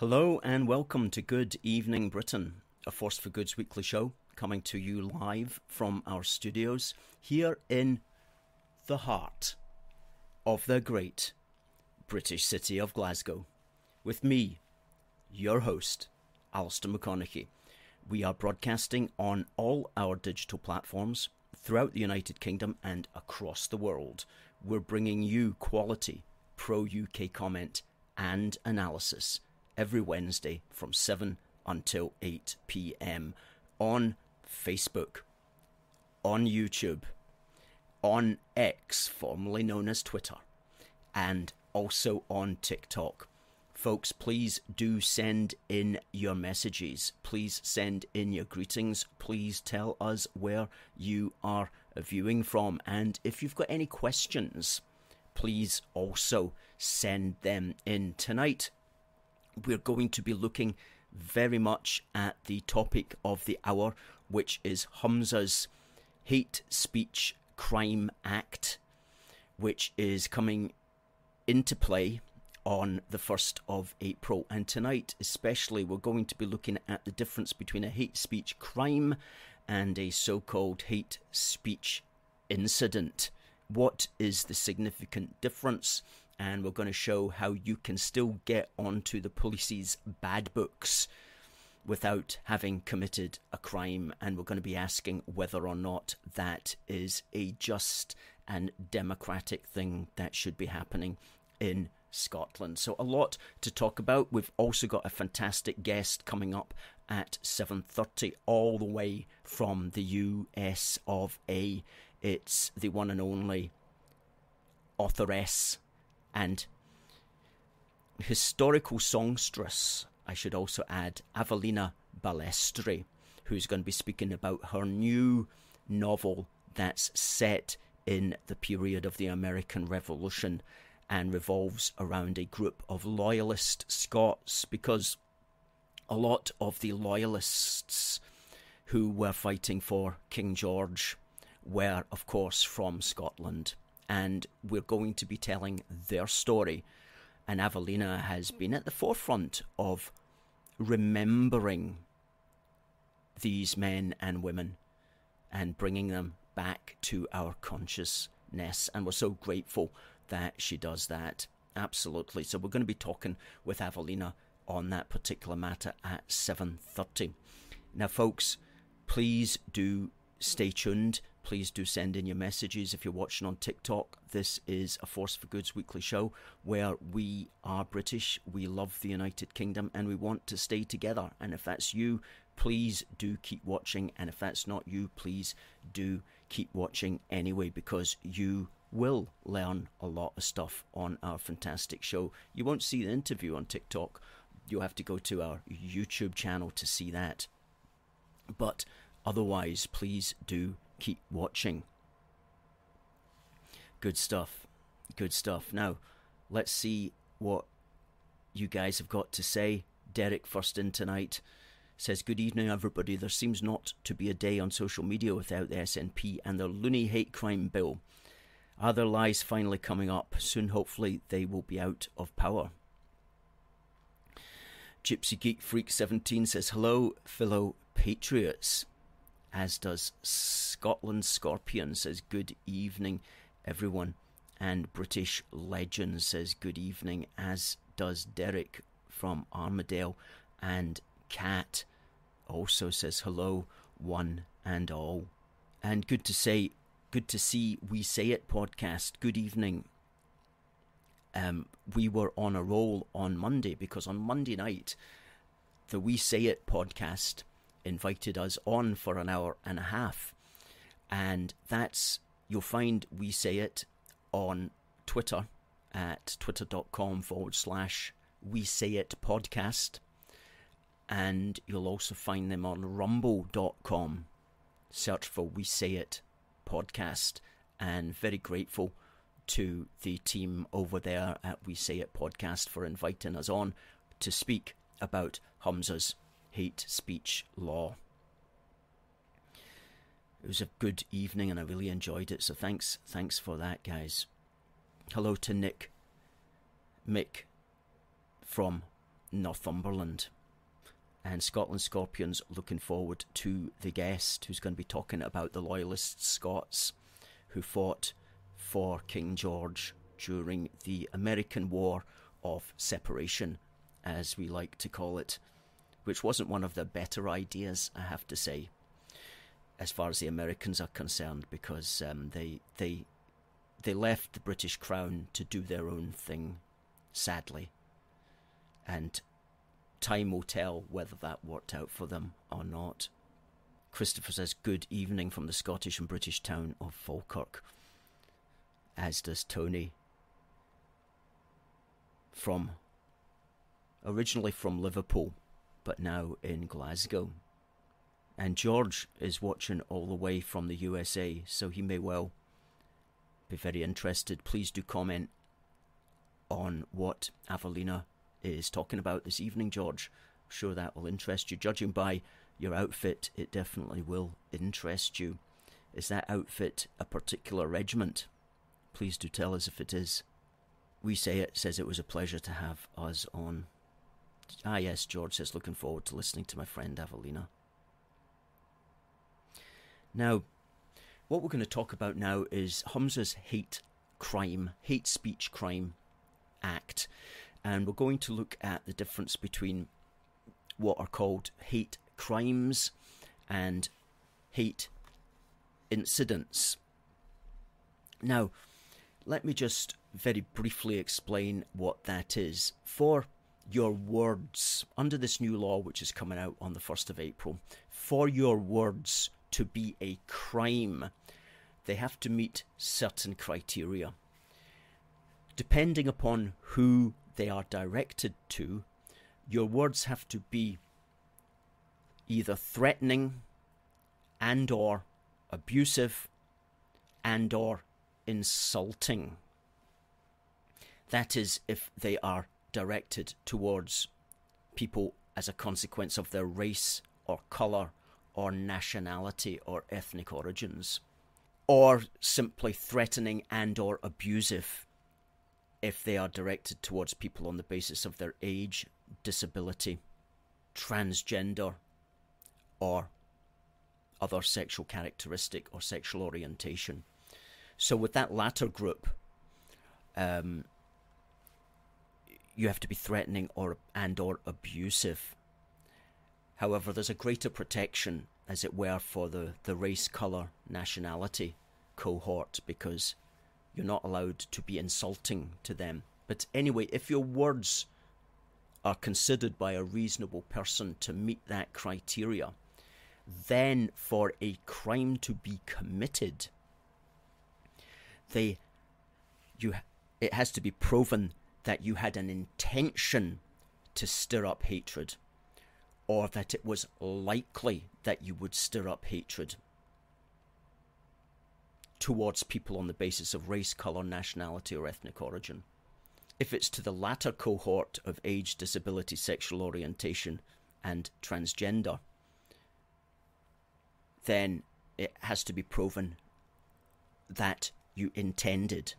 Hello and welcome to Good Evening Britain, a Force for Goods weekly show coming to you live from our studios here in the heart of the great British city of Glasgow. With me, your host, Alistair McConnachie. We are broadcasting on all our digital platforms throughout the United Kingdom and across the world. We're bringing you quality pro UK comment and analysis every Wednesday from 7 until 8 pm on Facebook, on YouTube, on X, formerly known as Twitter, and also on TikTok. Folks, please do send in your messages. Please send in your greetings. Please tell us where you are viewing from. And if you've got any questions, please also send them in. Tonight, we're going to be looking very much at the topic of the hour, which is Humza's Hate Speech Crime Act, which is coming into play on the 1st of April. And tonight, especially, we're going to be looking at the difference between a hate speech crime and a so called hate speech incident. What is the significant difference? And we're going to show how you can still get onto the police's bad books without having committed a crime. And we're going to be asking whether or not that is a just and democratic thing that should be happening in Scotland. So a lot to talk about. We've also got a fantastic guest coming up at 7:30 all the way from the US of A. It's the one and only authoress and historical songstress, I should also add, Avellina Balestri, who's going to be speaking about her new novel that's set in the period of the American Revolution and revolves around a group of loyalist Scots because a lot of the loyalists who were fighting for King George were, of course, from Scotland and we're going to be telling their story. And Avellina has been at the forefront of remembering these men and women and bringing them back to our consciousness. And we're so grateful that she does that. Absolutely. So we're going to be talking with Avellina on that particular matter at 7:30. Now folks, please do stay tuned please do send in your messages if you're watching on TikTok. This is a Force for Goods weekly show where we are British, we love the United Kingdom, and we want to stay together. And if that's you, please do keep watching. And if that's not you, please do keep watching anyway because you will learn a lot of stuff on our fantastic show. You won't see the interview on TikTok, you'll have to go to our YouTube channel to see that. But otherwise, please do keep watching. Good stuff. Good stuff. Now, let's see what you guys have got to say. Derek, first in tonight, says, Good evening, everybody. There seems not to be a day on social media without the SNP and their loony hate crime bill. Are their lies finally coming up? Soon, hopefully, they will be out of power. Gypsy Geek Freak 17 says, Hello, fellow patriots as does Scotland Scorpion says good evening, everyone. And British Legend says good evening, as does Derek from Armadale. And Cat also says hello, one and all. And good to say, good to see We Say It podcast. Good evening. Um, we were on a roll on Monday because on Monday night, the We Say It podcast invited us on for an hour and a half. And that's, you'll find We Say It on Twitter at twitter.com forward slash We Say It podcast. And you'll also find them on rumble.com. Search for We Say It podcast. And very grateful to the team over there at We Say It podcast for inviting us on to speak about Humza's hate speech law. It was a good evening and I really enjoyed it, so thanks thanks for that guys. Hello to Nick Mick from Northumberland. And Scotland Scorpions looking forward to the guest who's going to be talking about the Loyalist Scots who fought for King George during the American War of Separation, as we like to call it, which wasn't one of the better ideas, I have to say, as far as the Americans are concerned, because um, they they they left the British Crown to do their own thing, sadly, and time will tell whether that worked out for them or not. Christopher says, Good evening from the Scottish and British town of Falkirk, as does Tony. From originally from Liverpool, but now in Glasgow. And George is watching all the way from the USA, so he may well be very interested. Please do comment on what Avellina is talking about this evening, George. I'm sure that will interest you. Judging by your outfit, it definitely will interest you. Is that outfit a particular regiment? Please do tell us if it is. We say it says it was a pleasure to have us on. Ah, yes, George says, looking forward to listening to my friend Avellina. Now, what we're going to talk about now is Humza's hate crime, hate speech crime act and we're going to look at the difference between what are called hate crimes and hate incidents. Now, let me just very briefly explain what that is. For your words, under this new law which is coming out on the 1st of April, for your words to be a crime, they have to meet certain criteria. Depending upon who they are directed to, your words have to be either threatening and or abusive and or insulting. That is if they are directed towards people as a consequence of their race or colour or nationality or ethnic origins or simply threatening and or abusive if they are directed towards people on the basis of their age, disability, transgender, or other sexual characteristic or sexual orientation. So, with that latter group, um, you have to be threatening or and or abusive. However, there's a greater protection, as it were, for the, the race, colour, nationality cohort because you're not allowed to be insulting to them. But anyway, if your words are considered by a reasonable person to meet that criteria, then for a crime to be committed, they you it has to be proven that you had an intention to stir up hatred or that it was likely that you would stir up hatred towards people on the basis of race, colour, nationality, or ethnic origin. If it's to the latter cohort of age, disability, sexual orientation, and transgender, then it has to be proven that you intended.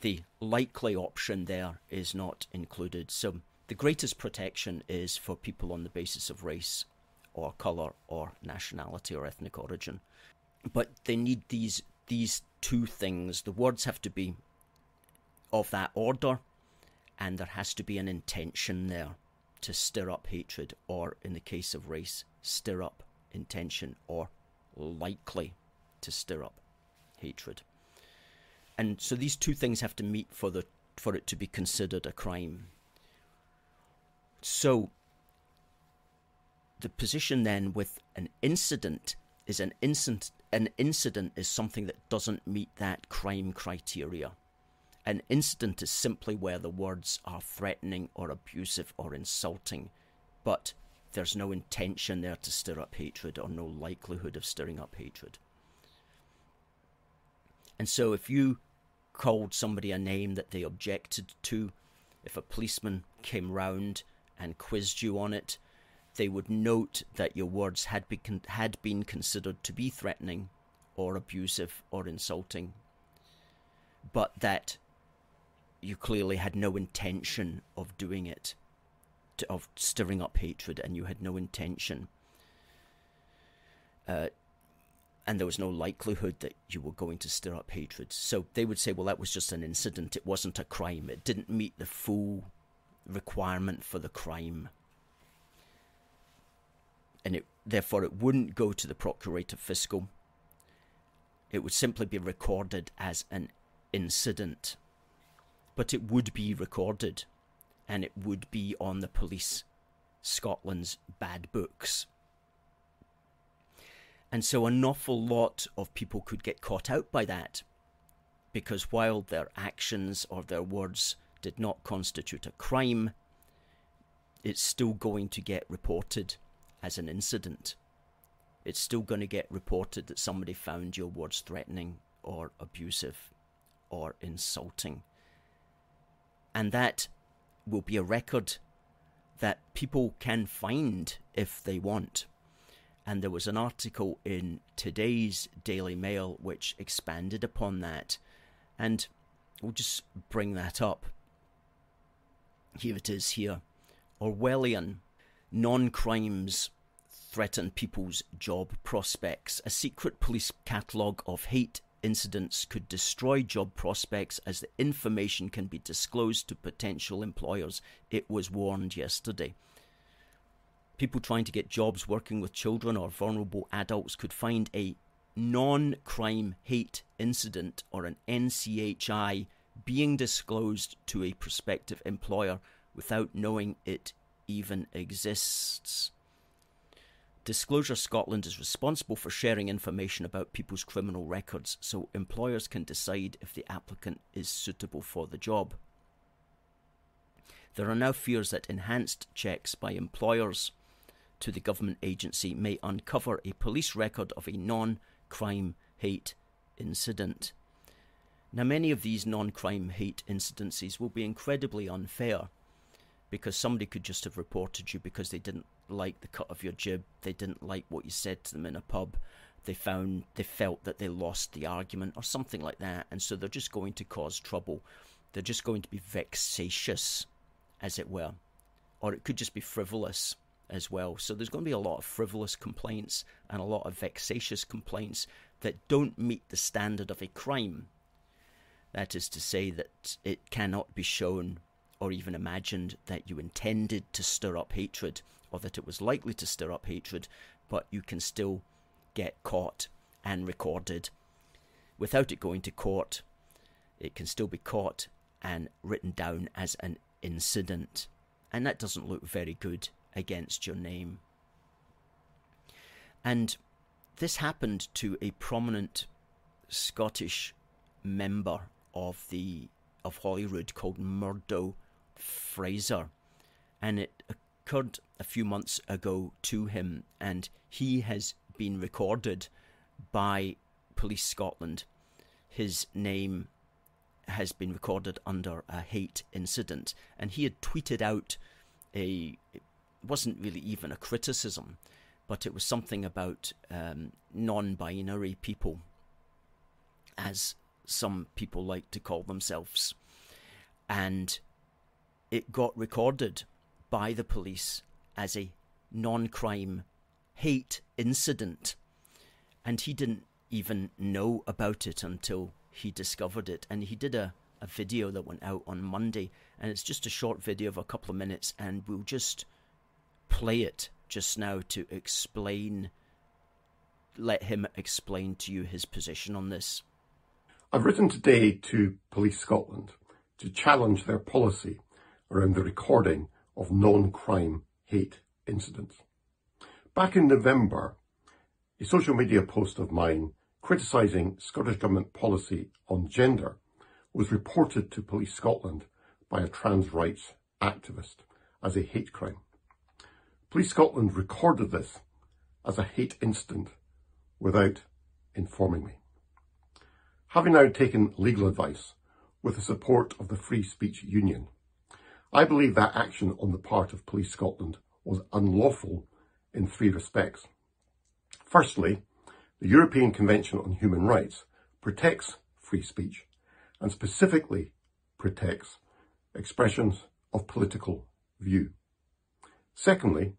The likely option there is not included. So the greatest protection is for people on the basis of race or colour or nationality or ethnic origin but they need these these two things. The words have to be of that order, and there has to be an intention there to stir up hatred, or in the case of race, stir up intention, or likely to stir up hatred. And so these two things have to meet for the for it to be considered a crime. So the position then with an incident is an incident an incident is something that doesn't meet that crime criteria. An incident is simply where the words are threatening or abusive or insulting, but there's no intention there to stir up hatred or no likelihood of stirring up hatred. And so if you called somebody a name that they objected to, if a policeman came round and quizzed you on it, they would note that your words had been, had been considered to be threatening or abusive or insulting, but that you clearly had no intention of doing it. of stirring up hatred and you had no intention. Uh, and there was no likelihood that you were going to stir up hatred. So they would say, well, that was just an incident. It wasn't a crime. It didn't meet the full requirement for the crime. And it, therefore, it wouldn't go to the Procurator Fiscal. It would simply be recorded as an incident. But it would be recorded, and it would be on the police Scotland's bad books. And so an awful lot of people could get caught out by that because while their actions or their words did not constitute a crime, it's still going to get reported as an incident. It's still going to get reported that somebody found your words threatening or abusive or insulting. And that will be a record that people can find if they want. And there was an article in today's Daily Mail which expanded upon that. And we'll just bring that up. Here it is here. Orwellian. Non crimes threaten people's job prospects. A secret police catalogue of hate incidents could destroy job prospects as the information can be disclosed to potential employers. It was warned yesterday. People trying to get jobs working with children or vulnerable adults could find a non crime hate incident or an NCHI being disclosed to a prospective employer without knowing it even exists. Disclosure Scotland is responsible for sharing information about people's criminal records so employers can decide if the applicant is suitable for the job. There are now fears that enhanced checks by employers to the government agency may uncover a police record of a non crime hate incident. Now, many of these non crime hate incidences will be incredibly unfair because somebody could just have reported you because they didn't like the cut of your jib, they didn't like what you said to them in a pub, they found they felt that they lost the argument or something like that, and so they're just going to cause trouble. They're just going to be vexatious, as it were, or it could just be frivolous as well. So there's going to be a lot of frivolous complaints and a lot of vexatious complaints that don't meet the standard of a crime. That is to say, that it cannot be shown or even imagined that you intended to stir up hatred or that it was likely to stir up hatred, but you can still get caught and recorded without it going to court. It can still be caught and written down as an incident, and that doesn't look very good against your name. And this happened to a prominent Scottish member of the of Holyrood called Murdo Fraser, and it occurred a few months ago to him, and he has been recorded by Police Scotland. His name has been recorded under a hate incident, and he had tweeted out a wasn't really even a criticism, but it was something about um, non binary people, as some people like to call themselves. And it got recorded by the police as a non crime hate incident. And he didn't even know about it until he discovered it. And he did a, a video that went out on Monday. And it's just a short video of a couple of minutes. And we'll just play it just now to explain, let him explain to you his position on this. I've written today to Police Scotland to challenge their policy around the recording of non-crime hate incidents. Back in November, a social media post of mine criticising Scottish Government policy on gender was reported to Police Scotland by a trans rights activist as a hate crime. Police Scotland recorded this as a hate incident without informing me. Having now taken legal advice with the support of the Free Speech Union, I believe that action on the part of Police Scotland was unlawful in three respects. Firstly, the European Convention on Human Rights protects free speech and specifically protects expressions of political view. Secondly,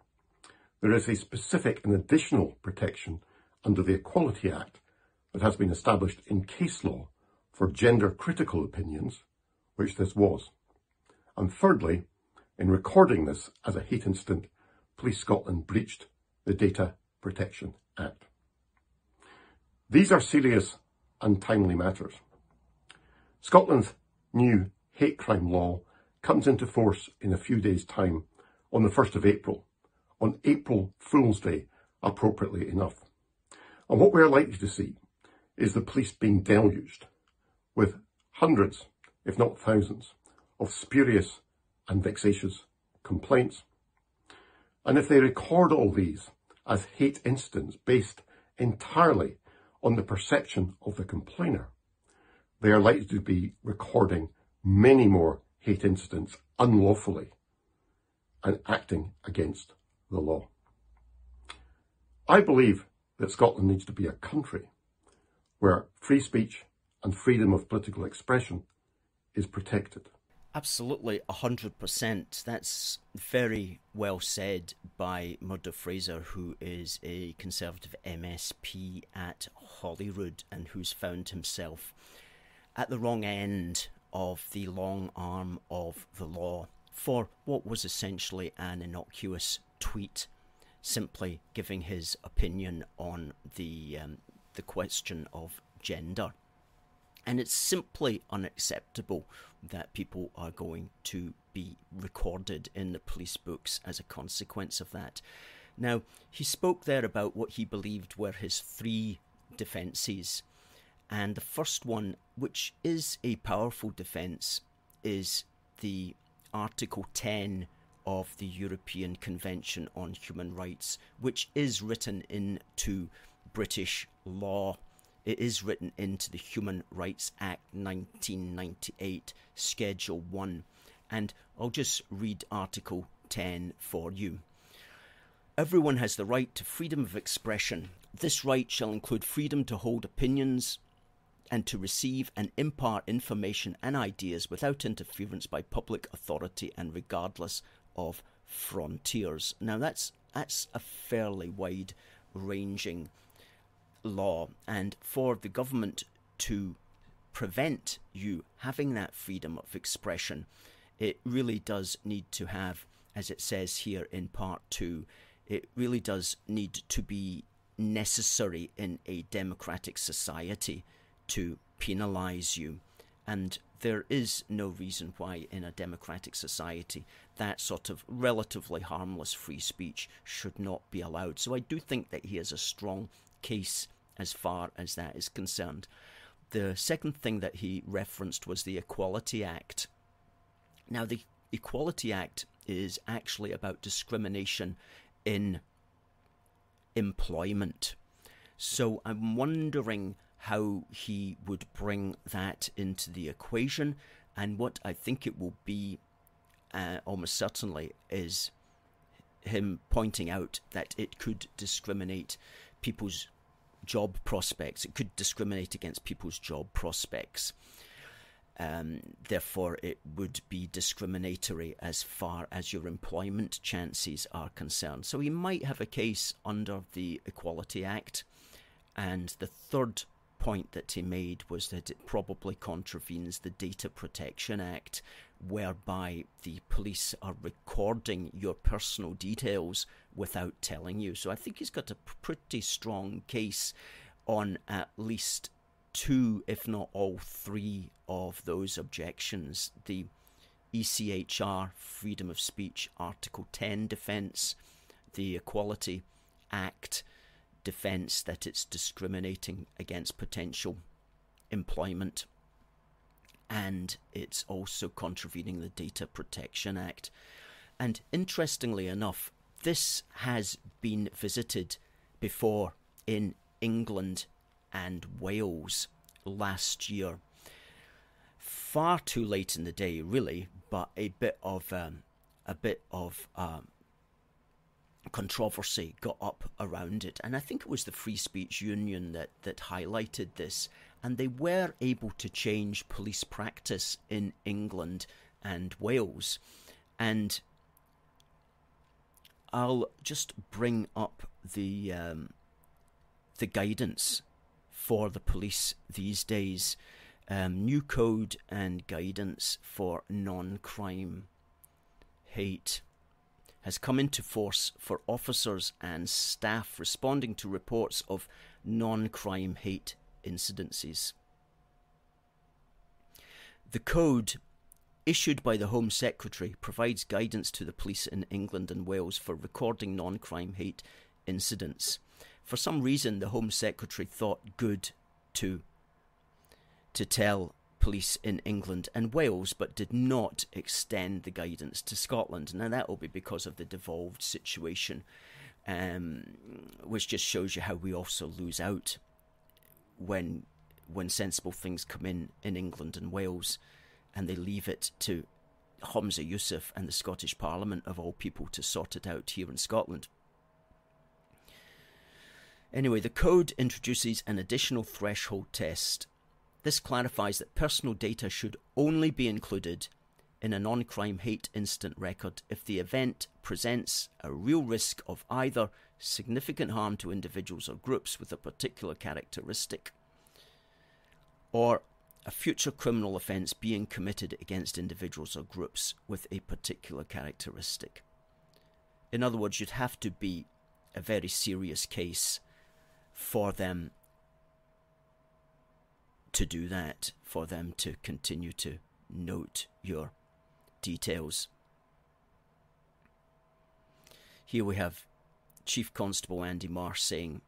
there is a specific and additional protection under the Equality Act that has been established in case law for gender critical opinions, which this was. And thirdly, in recording this as a hate incident, Police Scotland breached the Data Protection Act. These are serious and timely matters. Scotland's new hate crime law comes into force in a few days' time on the 1st of April, on April Fool's Day, appropriately enough. And what we're likely to see is the police being deluged with hundreds, if not thousands, of spurious and vexatious complaints. And if they record all these as hate incidents based entirely on the perception of the complainer, they are likely to be recording many more hate incidents unlawfully and acting against the law. I believe that Scotland needs to be a country where free speech and freedom of political expression is protected. Absolutely, 100%. That's very well said by Murdo Fraser, who is a Conservative MSP at Holyrood and who's found himself at the wrong end of the long arm of the law for what was essentially an innocuous tweet, simply giving his opinion on the um, the question of gender. And it's simply unacceptable that people are going to be recorded in the police books as a consequence of that. Now, he spoke there about what he believed were his three defences. And the first one, which is a powerful defence, is the Article 10 of the European Convention on Human Rights, which is written into British law. It is written into the Human Rights Act 1998, Schedule 1. And I'll just read Article 10 for you. Everyone has the right to freedom of expression. This right shall include freedom to hold opinions, and to receive and impart information and ideas without interference by public authority and regardless of frontiers. Now that's that's a fairly wide ranging law and for the government to prevent you having that freedom of expression it really does need to have as it says here in part 2 it really does need to be necessary in a democratic society to penalise you. And there is no reason why, in a democratic society, that sort of relatively harmless free speech should not be allowed. So I do think that he has a strong case as far as that is concerned. The second thing that he referenced was the Equality Act. Now, the Equality Act is actually about discrimination in employment. So I'm wondering how he would bring that into the equation. And what I think it will be, uh, almost certainly, is him pointing out that it could discriminate people's job prospects. It could discriminate against people's job prospects. Um, therefore, it would be discriminatory as far as your employment chances are concerned. So he might have a case under the Equality Act. And the third point that he made was that it probably contravenes the Data Protection Act, whereby the police are recording your personal details without telling you. So I think he's got a pretty strong case on at least two, if not all three, of those objections. The ECHR, Freedom of Speech, Article 10 defence, the Equality Act defence that it's discriminating against potential employment and it's also contravening the Data Protection Act. And interestingly enough, this has been visited before in England and Wales last year. Far too late in the day, really, but a bit of um, a bit of um, controversy got up around it. And I think it was the Free Speech Union that, that highlighted this. And they were able to change police practice in England and Wales. And I'll just bring up the um, the guidance for the police these days. Um, new code and guidance for non-crime hate has come into force for officers and staff responding to reports of non-crime hate incidences. The code issued by the Home Secretary provides guidance to the police in England and Wales for recording non crime hate incidents. For some reason, the Home Secretary thought good to, to tell police in England and Wales, but did not extend the guidance to Scotland. Now, that will be because of the devolved situation, um, which just shows you how we also lose out when when sensible things come in in England and Wales and they leave it to Humza Yousaf and the Scottish Parliament, of all people, to sort it out here in Scotland. Anyway, the code introduces an additional threshold test. This clarifies that personal data should only be included in a non crime hate incident record if the event presents a real risk of either significant harm to individuals or groups with a particular characteristic or a future criminal offence being committed against individuals or groups with a particular characteristic. In other words, you'd have to be a very serious case for them to do that, for them to continue to note your details. Here we have Chief Constable Andy Marsh saying,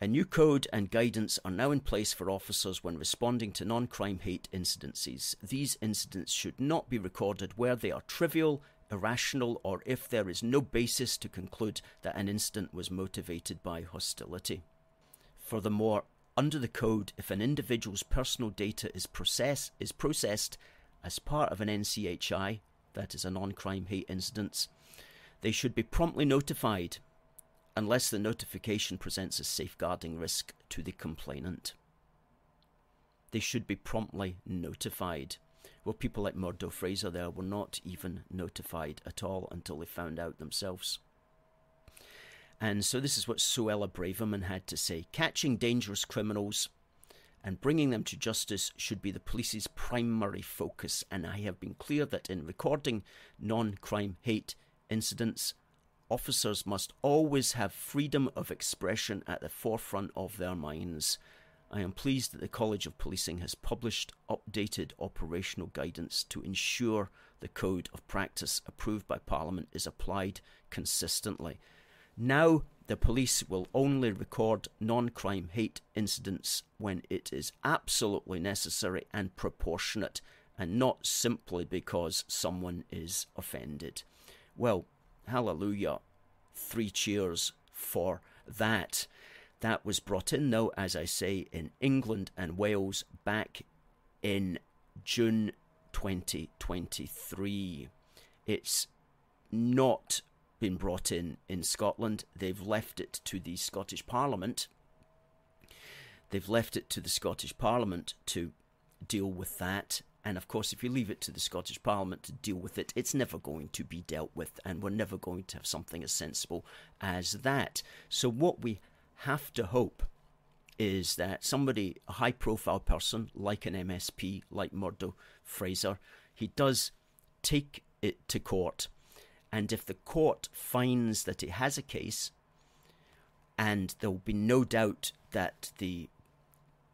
a new code and guidance are now in place for officers when responding to non crime hate incidences. These incidents should not be recorded where they are trivial, irrational, or if there is no basis to conclude that an incident was motivated by hostility. Furthermore, under the code, if an individual's personal data is, process, is processed as part of an NCHI, that is a non crime hate incident, they should be promptly notified unless the notification presents a safeguarding risk to the complainant. They should be promptly notified. Well, people like Murdo Fraser there were not even notified at all until they found out themselves. And so this is what Suella Braverman had to say. Catching dangerous criminals and bringing them to justice should be the police's primary focus, and I have been clear that in recording non crime hate incidents, officers must always have freedom of expression at the forefront of their minds. I am pleased that the College of Policing has published updated operational guidance to ensure the code of practice approved by Parliament is applied consistently. Now, the police will only record non crime hate incidents when it is absolutely necessary and proportionate, and not simply because someone is offended. Well, hallelujah, three cheers for that. That was brought in, though, as I say, in England and Wales back in June 2023. It's not been brought in in Scotland. They've left it to the Scottish Parliament. They've left it to the Scottish Parliament to deal with that. And of course, if you leave it to the Scottish Parliament to deal with it, it's never going to be dealt with, and we're never going to have something as sensible as that. So, what we have to hope is that somebody, a high profile person like an MSP, like Murdo Fraser, he does take it to court. And if the court finds that it has a case, and there will be no doubt that the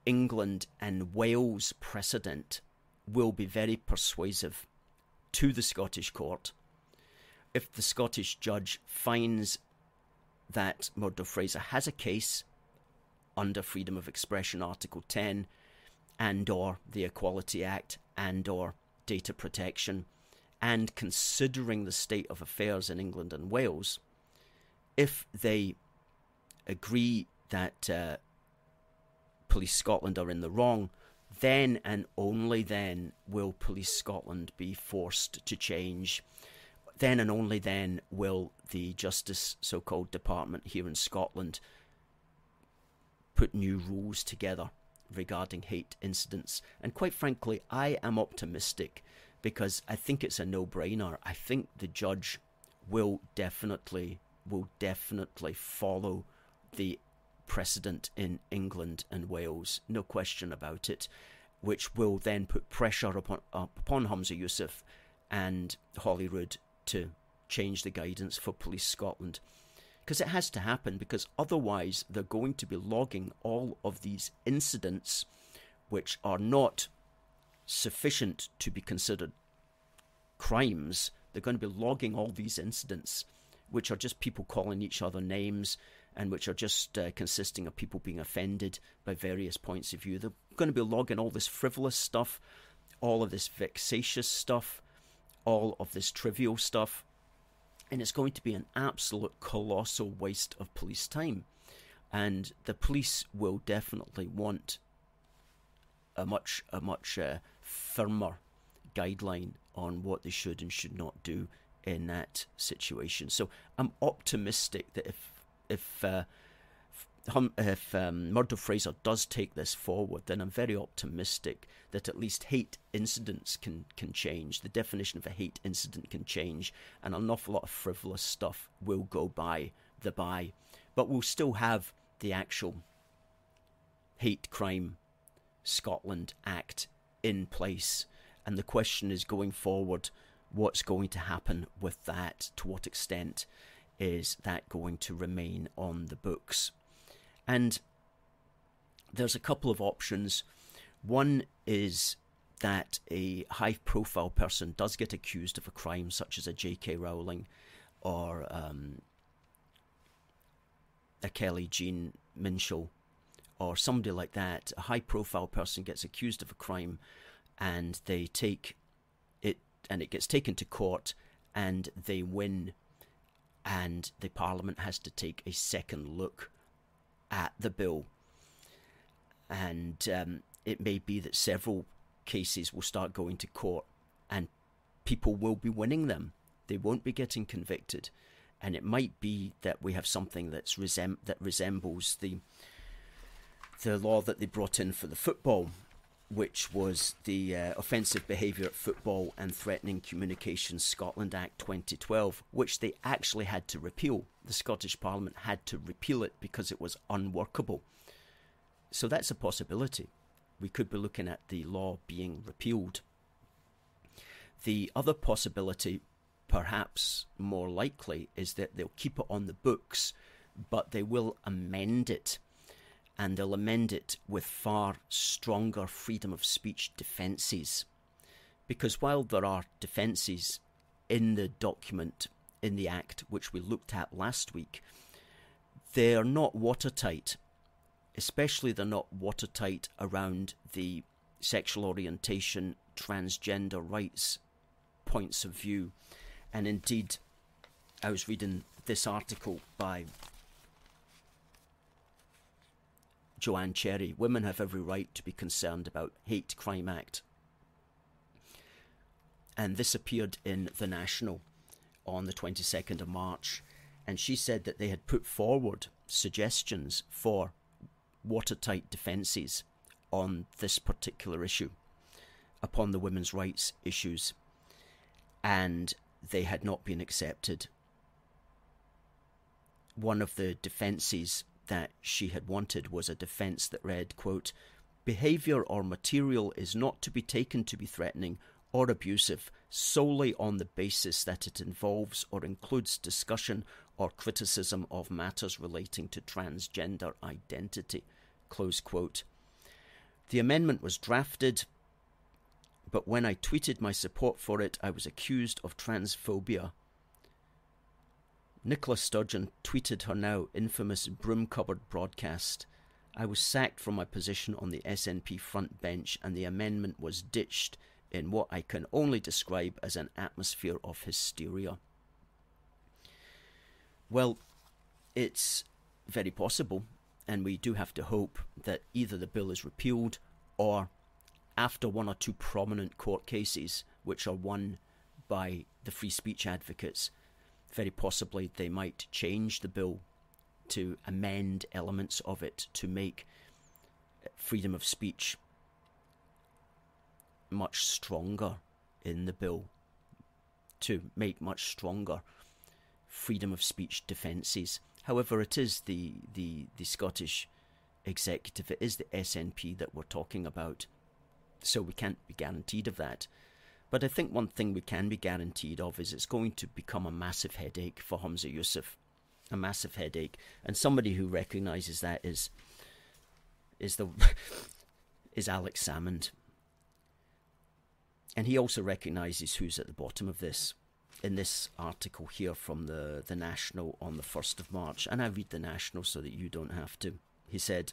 England and Wales precedent will be very persuasive to the Scottish court if the Scottish judge finds that Murdo Fraser has a case under Freedom of Expression Article 10 and or the Equality Act and or data protection and considering the state of affairs in England and Wales if they agree that uh, Police Scotland are in the wrong then and only then will Police Scotland be forced to change. Then and only then will the Justice so called department here in Scotland put new rules together regarding hate incidents. And quite frankly, I am optimistic because I think it's a no brainer. I think the judge will definitely will definitely follow the precedent in England and Wales, no question about it, which will then put pressure upon upon Humza Yousaf and Holyrood to change the guidance for Police Scotland. Because it has to happen, because otherwise they're going to be logging all of these incidents which are not sufficient to be considered crimes. They're going to be logging all these incidents, which are just people calling each other names and which are just uh, consisting of people being offended by various points of view. They're going to be logging all this frivolous stuff, all of this vexatious stuff, all of this trivial stuff, and it's going to be an absolute colossal waste of police time. And the police will definitely want a much a much uh, firmer guideline on what they should and should not do in that situation. So I'm optimistic that if if uh, if um, Murdo Fraser does take this forward, then I'm very optimistic that at least hate incidents can, can change. The definition of a hate incident can change, and an awful lot of frivolous stuff will go by the by. But we'll still have the actual hate crime Scotland Act in place. And the question is going forward, what's going to happen with that? To what extent is that going to remain on the books? And there's a couple of options. One is that a high profile person does get accused of a crime, such as a J.K. Rowling or um, a Kelly Jean Minshull or somebody like that. A high profile person gets accused of a crime and they take it and it gets taken to court and they win and the parliament has to take a second look at the bill. And um, it may be that several cases will start going to court and people will be winning them. They won't be getting convicted. And it might be that we have something that's that resembles the the law that they brought in for the football, which was the uh, Offensive Behaviour at Football and Threatening Communications Scotland Act 2012, which they actually had to repeal. The Scottish Parliament had to repeal it because it was unworkable. So that's a possibility. We could be looking at the law being repealed. The other possibility, perhaps more likely, is that they'll keep it on the books, but they will amend it and they'll amend it with far stronger freedom of speech defences. Because while there are defences in the document, in the Act, which we looked at last week, they are not watertight. Especially, they're not watertight around the sexual orientation, transgender rights points of view. And indeed, I was reading this article by Joanna Cherry, women have every right to be concerned about Hate Crime Act. And this appeared in The National on the 22nd of March. And she said that they had put forward suggestions for watertight defences on this particular issue, upon the women's rights issues, and they had not been accepted. One of the defences that she had wanted was a defence that read, quote, Behaviour or material is not to be taken to be threatening or abusive solely on the basis that it involves or includes discussion or criticism of matters relating to transgender identity. Close quote. The amendment was drafted, but when I tweeted my support for it, I was accused of transphobia Nicola Sturgeon tweeted her now infamous broom cupboard broadcast. I was sacked from my position on the SNP front bench, and the amendment was ditched in what I can only describe as an atmosphere of hysteria. Well, it's very possible, and we do have to hope that either the bill is repealed or, after one or two prominent court cases, which are won by the free speech advocates, very possibly they might change the bill to amend elements of it to make uh, freedom of speech much stronger in the bill, to make much stronger freedom of speech defences. However, it is the, the, the Scottish executive, it is the SNP that we're talking about, so we can't be guaranteed of that. But I think one thing we can be guaranteed of is it's going to become a massive headache for Humza Yousaf, a massive headache, and somebody who recognises that is is the is Alex Salmond, and he also recognises who's at the bottom of this. In this article here from the, the National on the 1st of March, and I read the National so that you don't have to. He said,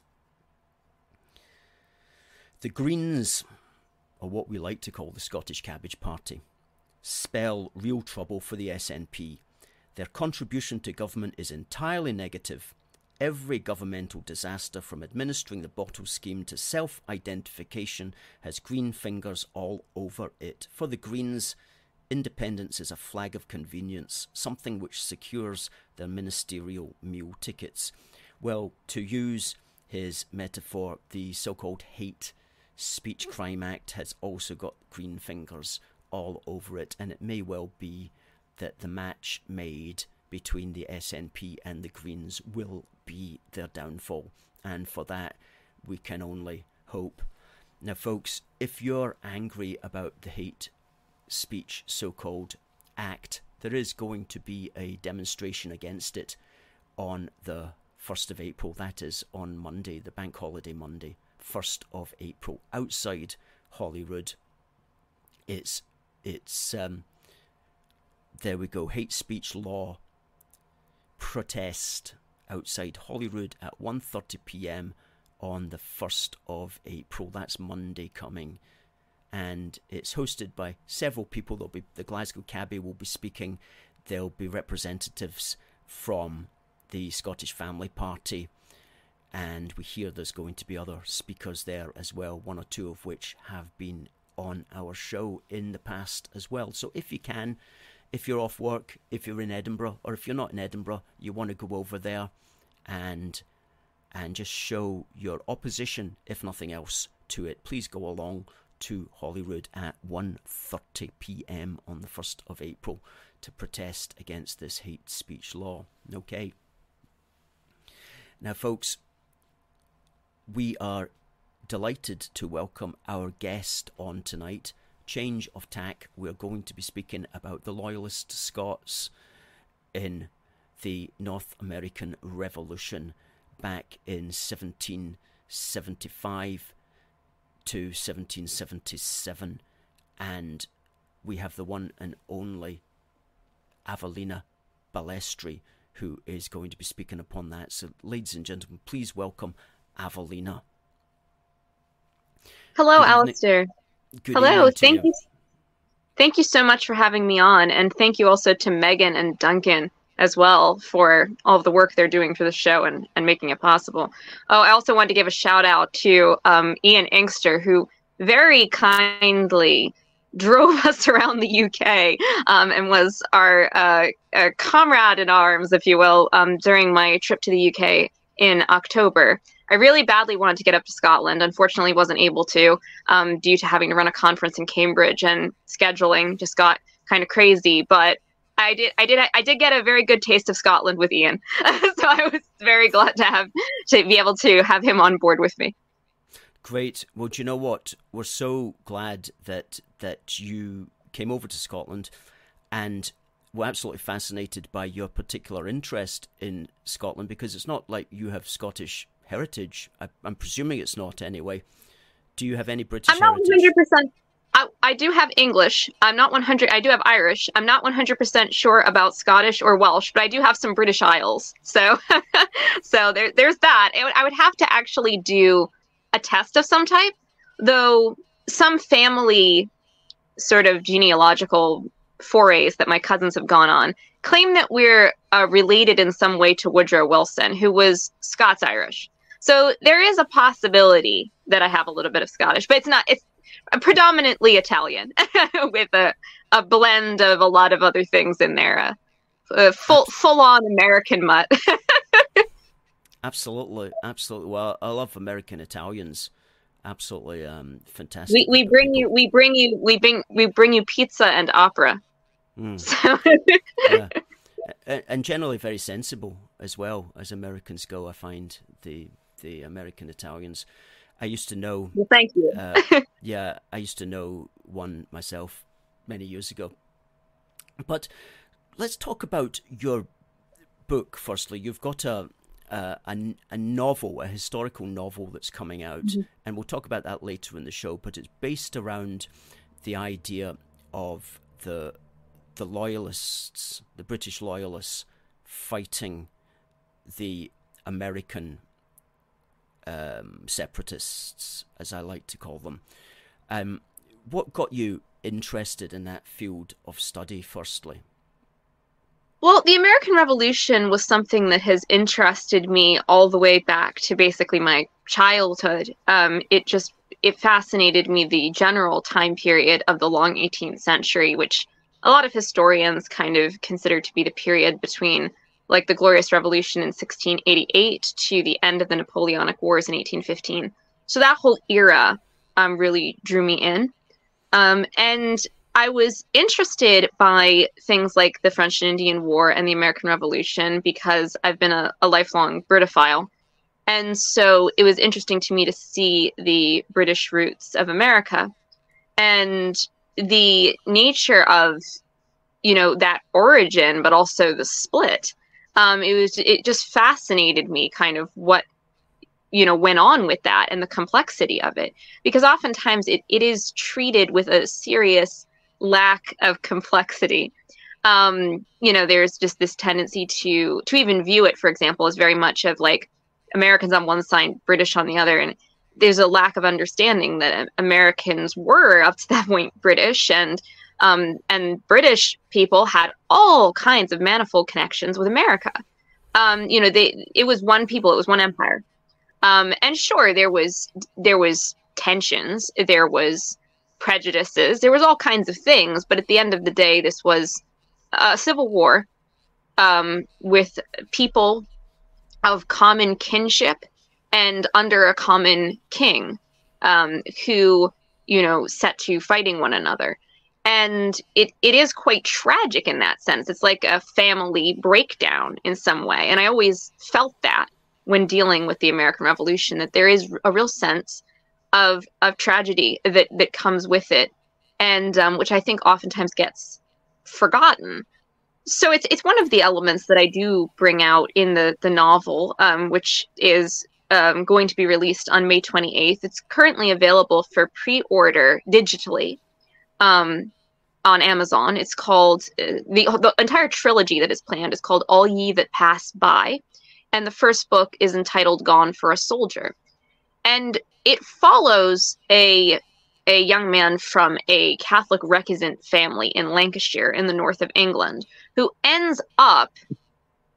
The Greens, or what we like to call the Scottish Cabbage Party, spell real trouble for the SNP. Their contribution to government is entirely negative. Every governmental disaster, from administering the bottle scheme to self identification, has green fingers all over it. For the Greens, Independence is a flag of convenience, something which secures their ministerial meal tickets. Well, to use his metaphor, the so called Hate Speech Crime Act has also got green fingers all over it, and it may well be that the match made between the SNP and the Greens will be their downfall, and for that we can only hope. Now, folks, if you're angry about the hate speech so called act, there is going to be a demonstration against it on the 1st of April. That is on Monday, the bank holiday Monday, 1st of April, outside Holyrood. It's, it's, um, there we go, hate speech law protest outside Holyrood at 1:30 p.m. on the 1st of April. That's Monday coming and it's hosted by several people. There'll be the Glasgow Cabbie will be speaking. There'll be representatives from the Scottish Family Party, and we hear there's going to be other speakers there as well. One or two of which have been on our show in the past as well. So if you can, if you're off work, if you're in Edinburgh, or if you're not in Edinburgh, you want to go over there and and just show your opposition, if nothing else, to it. Please go along to Holyrood at 1:30 p.m. on the 1st of April to protest against this hate speech law. Okay. Now folks, we are delighted to welcome our guest on tonight. Change of tack. We're going to be speaking about the loyalist Scots in the North American Revolution back in 1775 to 1777, and we have the one and only Avellina Balestri, who is going to be speaking upon that. So, ladies and gentlemen, please welcome Avellina. Hello, Good Alistair. Good Hello, thank you. you. Thank you so much for having me on, and thank you also to Megan and Duncan as well for all of the work they're doing for the show and, and making it possible. Oh, I also wanted to give a shout out to um, Ian Inkster, who very kindly drove us around the UK um, and was our uh, comrade in arms, if you will, um, during my trip to the UK in October. I really badly wanted to get up to Scotland. Unfortunately, wasn't able to um, due to having to run a conference in Cambridge and scheduling just got kind of crazy. But I did I did I did get a very good taste of Scotland with Ian. so I was very glad to have to be able to have him on board with me. Great. Well, do you know what? We're so glad that that you came over to Scotland and we're absolutely fascinated by your particular interest in Scotland because it's not like you have Scottish heritage. I, am presuming it's not anyway. Do you have any British I'm not 100% I, I do have English. I'm not 100. I do have Irish. I'm not 100% sure about Scottish or Welsh, but I do have some British Isles. So, so there, there's that. Would, I would have to actually do a test of some type, though. Some family sort of genealogical forays that my cousins have gone on claim that we're uh, related in some way to Woodrow Wilson, who was Scots Irish. So there is a possibility that I have a little bit of Scottish, but it's not. It's predominantly Italian with a, a blend of a lot of other things in there. Uh, uh, full full on American mutt. absolutely, absolutely. Well, I love American Italians. Absolutely, um, fantastic. We, we bring you we bring you we bring we bring you pizza and opera. Mm. So. yeah. and generally very sensible as well as Americans go. I find the the American Italians. I used to know. Well, thank you. uh, yeah, I used to know one myself many years ago. But let's talk about your book firstly. You've got a a, a, novel, a historical novel that's coming out, mm-hmm. and we'll talk about that later in the show. But it's based around the idea of the the loyalists, the British loyalists, fighting the American um, separatists, as I like to call them. Um, what got you interested in that field of study, firstly? Well, the American Revolution was something that has interested me all the way back to basically my childhood. Um, it just it fascinated me the general time period of the long 18th century, which a lot of historians kind of consider to be the period between like the Glorious Revolution in 1688 to the end of the Napoleonic Wars in 1815. So that whole era um, really drew me in. Um, and I was interested by things like the French and Indian War and the American Revolution because I've been a, a lifelong Britophile. And so it was interesting to me to see the British roots of America and the nature of, you know, that origin, but also the split. Um, it was, it just fascinated me kind of what you know went on with that and the complexity of it. Because oftentimes it, it is treated with a serious lack of complexity. Um, you know there's just this tendency to to even view it for example as very much of like americans on one side british on the other. And there's a lack of understanding that americans were up to that point british. And um, and british people had all kinds of manifold connections with america um, you know they it was one people it was one empire um, and sure there was there was tensions there was prejudices. There was all kinds of things, but at the end of the day, this was a civil war um, with people of common kinship and under a common king um, who, you know, set to fighting one another. And it, it is quite tragic in that sense. It's like a family breakdown in some way. And I always felt that when dealing with the American Revolution, that there is a real sense of of tragedy that that comes with it, and um, which I think oftentimes gets forgotten. So it's it's one of the elements that I do bring out in the the novel, um, which is um, going to be released on May 28th. It's currently available for pre-order digitally um, on Amazon. It's called uh, the the entire trilogy that is planned is called All Ye That Pass By, and the first book is entitled Gone for a Soldier and it follows a a young man from a Catholic recusant family in Lancashire in the north of England who ends up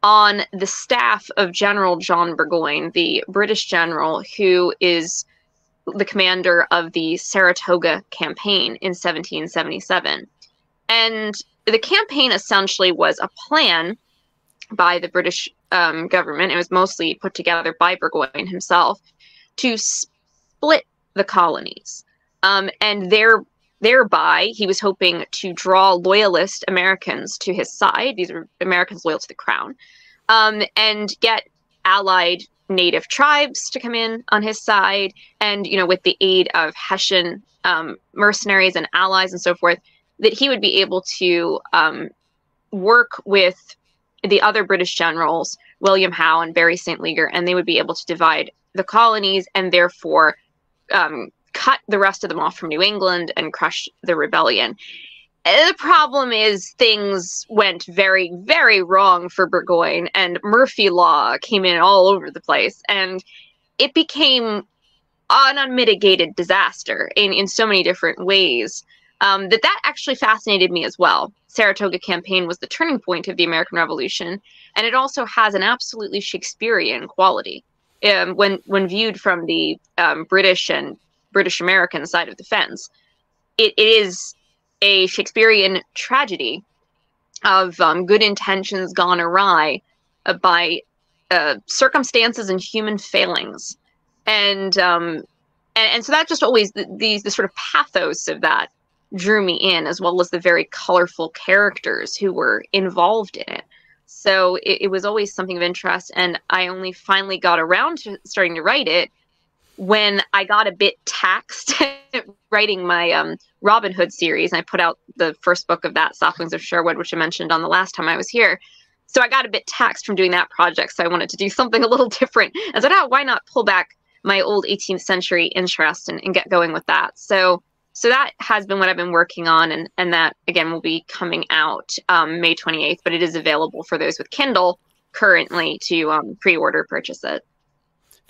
on the staff of General John Burgoyne, the British general who is the commander of the Saratoga campaign in 1777. And the campaign essentially was a plan by the British um, government. It was mostly put together by Burgoyne himself to split the colonies. Um, and there, thereby, he was hoping to draw loyalist Americans to his side. These are Americans loyal to the crown, um, and get allied native tribes to come in on his side. And, you know, with the aid of Hessian um, mercenaries and allies and so forth, that he would be able to um, work with the other British generals, William Howe and Barry St. Leger, and they would be able to divide the colonies and therefore um, cut the rest of them off from New England and crush the rebellion. The problem is things went very, very wrong for Burgoyne, and Murphy Law came in all over the place, and it became an unmitigated disaster in, in so many different ways um, that that actually fascinated me as well. Saratoga campaign was the turning point of the American Revolution, and it also has an absolutely Shakespearean quality um, when when viewed from the um, British and British American side of the fence. It, it is a Shakespearean tragedy of um, good intentions gone awry uh, by uh, circumstances and human failings, and um, and, and so that just always the, the the sort of pathos of that drew me in, as well as the very colorful characters who were involved in it. So it, it was always something of interest. And I only finally got around to starting to write it when I got a bit taxed writing my um, Robin Hood series. And I put out the first book of that, Soft Wings of Sherwood, which I mentioned on the last time I was here. So I got a bit taxed from doing that project. So I wanted to do something a little different. I said, oh, why not pull back my old 18th century interest and, and get going with that? So so that has been what I've been working on, and and that again will be coming out um, May 28th. But it is available for those with Kindle currently to um, pre-order purchase it.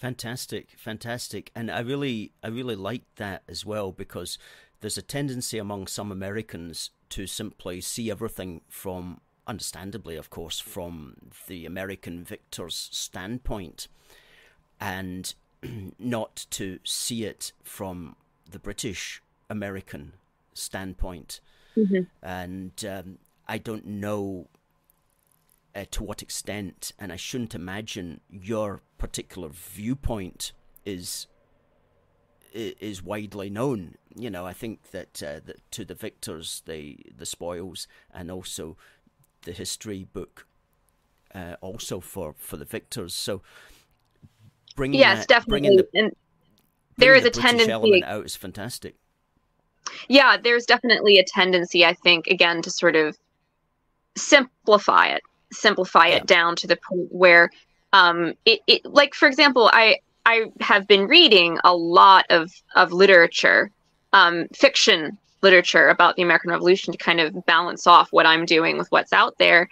Fantastic, fantastic, and I really I really like that as well because there's a tendency among some Americans to simply see everything from understandably, of course, from the American victor's standpoint, and not to see it from the British American standpoint. Mm-hmm. And um, I don't know uh, to what extent, and I shouldn't imagine your particular viewpoint is is widely known. You know, I think that, uh, that to the victors, the the spoils, and also the history book, uh, also for for the victors. So bringing yes, that, definitely, bringing the, and there is the a British tendency element out is fantastic. Yeah, there's definitely a tendency, I think, again, to sort of simplify it, simplify yeah. it down to the point where, um, it, it, like, for example, I, I have been reading a lot of, of literature, um, fiction literature about the American Revolution to kind of balance off what I'm doing with what's out there.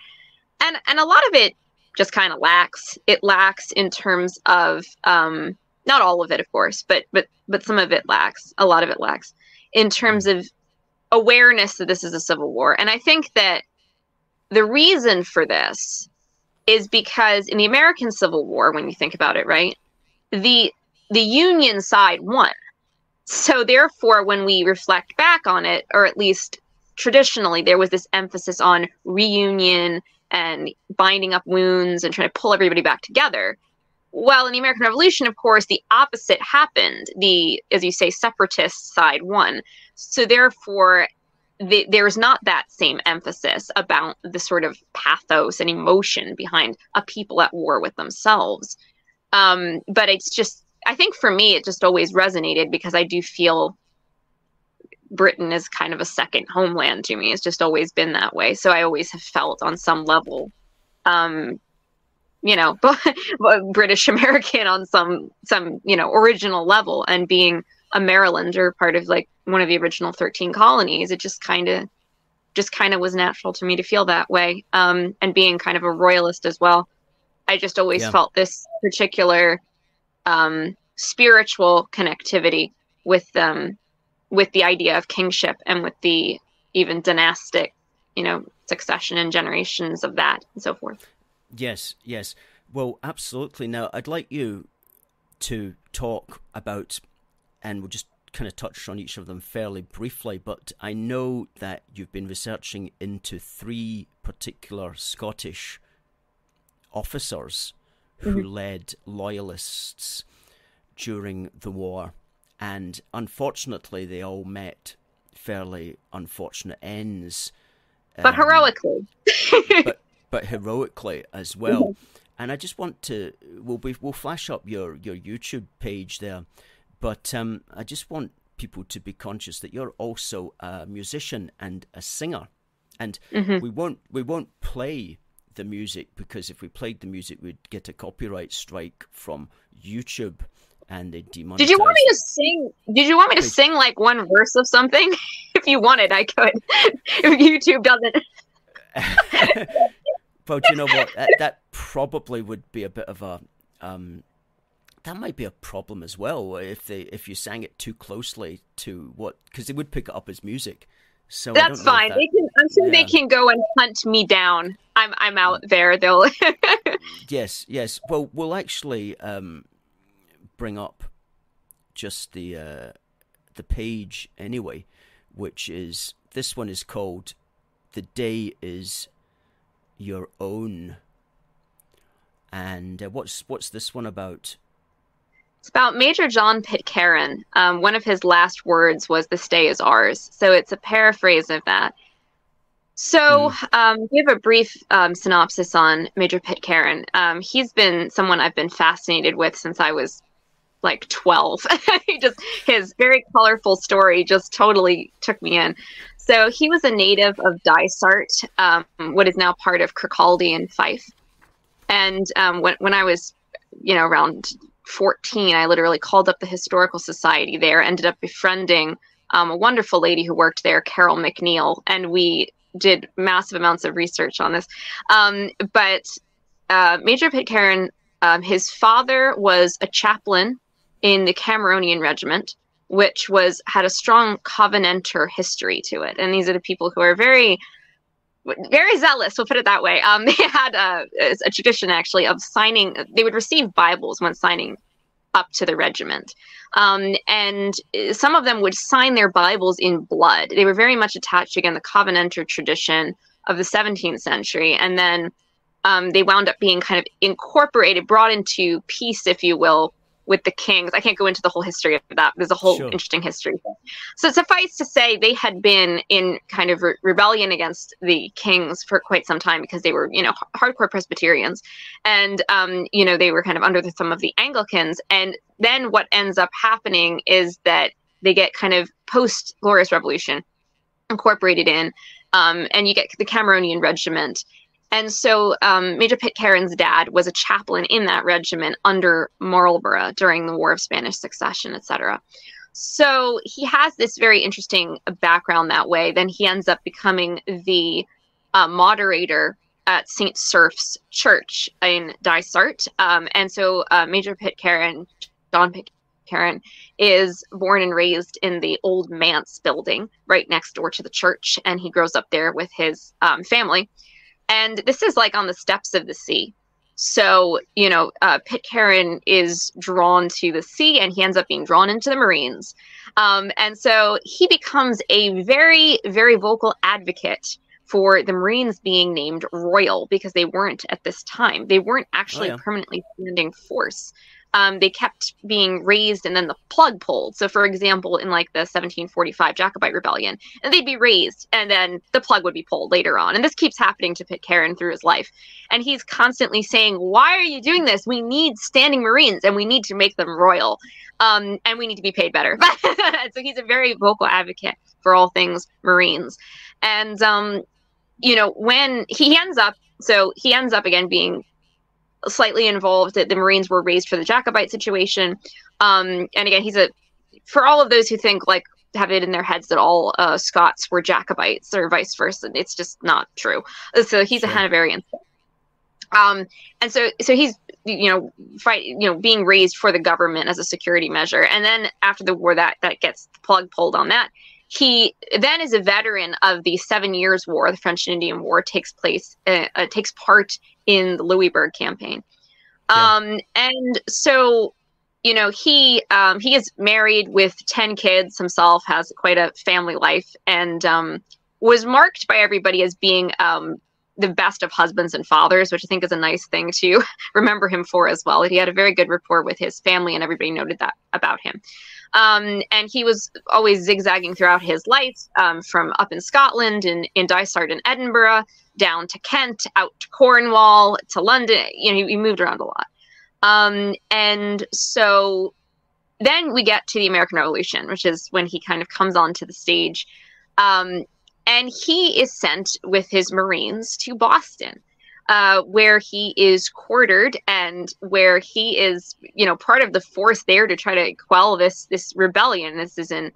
And, and a lot of it just kind of lacks. It lacks in terms of, um, not all of it, of course, but, but, but some of it lacks. A lot of it lacks in terms of awareness that this is a civil war. And I think that the reason for this is because in the American Civil War, when you think about it, right, the the Union side won. So therefore, when we reflect back on it, or at least traditionally, there was this emphasis on reunion and binding up wounds and trying to pull everybody back together. Well, in the American Revolution, of course, the opposite happened. The, as you say, separatist side won. So therefore, the, there's not that same emphasis about the sort of pathos and emotion behind a people at war with themselves. Um, but it's just, I think for me, it just always resonated because I do feel Britain is kind of a second homeland to me. It's just always been that way. So I always have felt on some level um, you know british american on some some you know original level and being a marylander part of like one of the original 13 colonies it just kind of just kind of was natural to me to feel that way um, and being kind of a royalist as well i just always yeah. felt this particular um, spiritual connectivity with them um, with the idea of kingship and with the even dynastic you know succession and generations of that and so forth Yes, yes. Well, absolutely. Now, I'd like you to talk about, and we'll just kind of touch on each of them fairly briefly, but I know that you've been researching into three particular Scottish officers who mm-hmm. led loyalists during the war, and unfortunately, they all met fairly unfortunate ends. But um, heroically. but but heroically as well. Mm-hmm. And I just want to we'll be, we'll flash up your your YouTube page there, but um, I just want people to be conscious that you're also a musician and a singer, and mm-hmm. we won't we won't play the music because if we played the music, we'd get a copyright strike from YouTube and they demonetize. Did you want me to sing? Did you want me to sing like one verse of something? if you wanted, I could. if YouTube doesn't. Well, do you know what? That, that, probably would be a bit of a um, that might be a problem as well if they if you sang it too closely to what because they would pick it up as music. So that's fine. That, they can. I'm sure yeah. they can go and hunt me down. I'm I'm out there. They'll. yes, yes. Well, we'll actually um, bring up just the uh, the page anyway, which is this one is called "The Day Is your own. And uh, what's what's this one about? It's about Major John Pitcairn. Um, one of his last words was, "The stay is ours." So it's a paraphrase of that. So, mm. um, give a brief um, synopsis on Major Pitcairn. Um, he's been someone I've been fascinated with since I was like 12. he just his very colorful story just totally took me in. So he was a native of Dysart, um, what is now part of Kirkcaldy and Fife. And um, when when I was, you know, around 14, I literally called up the historical society there. Ended up befriending um, a wonderful lady who worked there, Carol McNeil, and we did massive amounts of research on this. Um, but uh, Major Pitcairn, um, his father was a chaplain in the Cameronian Regiment, which was had a strong Covenanter history to it. And these are the people who are very very zealous we'll put it that way. Um, they had a, a, tradition actually of signing they would receive bibles when signing up to the regiment. Um, and some of them would sign their bibles in blood. They were very much attached again the covenanter tradition of the 17th century. And then um, they wound up being kind of incorporated brought into peace if you will with the kings. I can't go into the whole history of that. There's a whole sure. interesting history. So suffice to say, they had been in kind of re- rebellion against the kings for quite some time because they were, you know, hardcore Presbyterians, and um, you know they were kind of under the thumb of the Anglicans. And then what ends up happening is that they get kind of post Glorious Revolution incorporated in, um, and you get the Cameronian Regiment and so um, Major Pitcairn's dad was a chaplain in that regiment under Marlborough during the War of Spanish Succession, etc. So he has this very interesting background that way. Then he ends up becoming the uh, moderator at St. Serf's Church in Dysart. Um, and so uh, Major Pitcairn, John Pitcairn, is born and raised in the old manse building right next door to the church. And he grows up there with his um, family. And this is like on the steps of the sea. So, you know, uh, Pitcairn is drawn to the sea and he ends up being drawn into the Marines. Um, and so he becomes a very, very vocal advocate for the Marines being named Royal because they weren't at this time. They weren't actually oh, yeah. permanently standing force um, they kept being raised and then the plug pulled. So, for example, in like the 1745 Jacobite Rebellion, and they'd be raised and then the plug would be pulled later on. And this keeps happening to Pitcairn through his life. And he's constantly saying, Why are you doing this? We need standing Marines and we need to make them royal. Um, and we need to be paid better. so, he's a very vocal advocate for all things Marines. And, um, you know, when he ends up, so he ends up again being slightly involved. That the Marines were raised for the Jacobite situation. Um, and again, he's a for all of those who think like have it in their heads that all uh, Scots were Jacobites or vice versa. It's just not true. So he's sure. a Hanoverian. Um, and so so he's you know fight you know being raised for the government as a security measure. And then after the war, that that gets the plug pulled on that. He then is a veteran of the Seven Years' War. The French and Indian War takes place uh, uh, takes part in the Louisbourg campaign. Yeah. Um, and so, you know, he um, he is married with ten kids himself, has quite a family life, and um, was marked by everybody as being um, the best of husbands and fathers, which I think is a nice thing to remember him for as well. He had a very good rapport with his family, and everybody noted that about him. Um, and he was always zigzagging throughout his life um, from up in Scotland and in Dysart and Edinburgh down to Kent, out to Cornwall, to London. You know, he, he moved around a lot. Um, and so then we get to the American Revolution, which is when he kind of comes onto the stage. Um, and he is sent with his Marines to Boston uh, where he is quartered and where he is, you know, part of the force there to try to quell this this rebellion. This is in,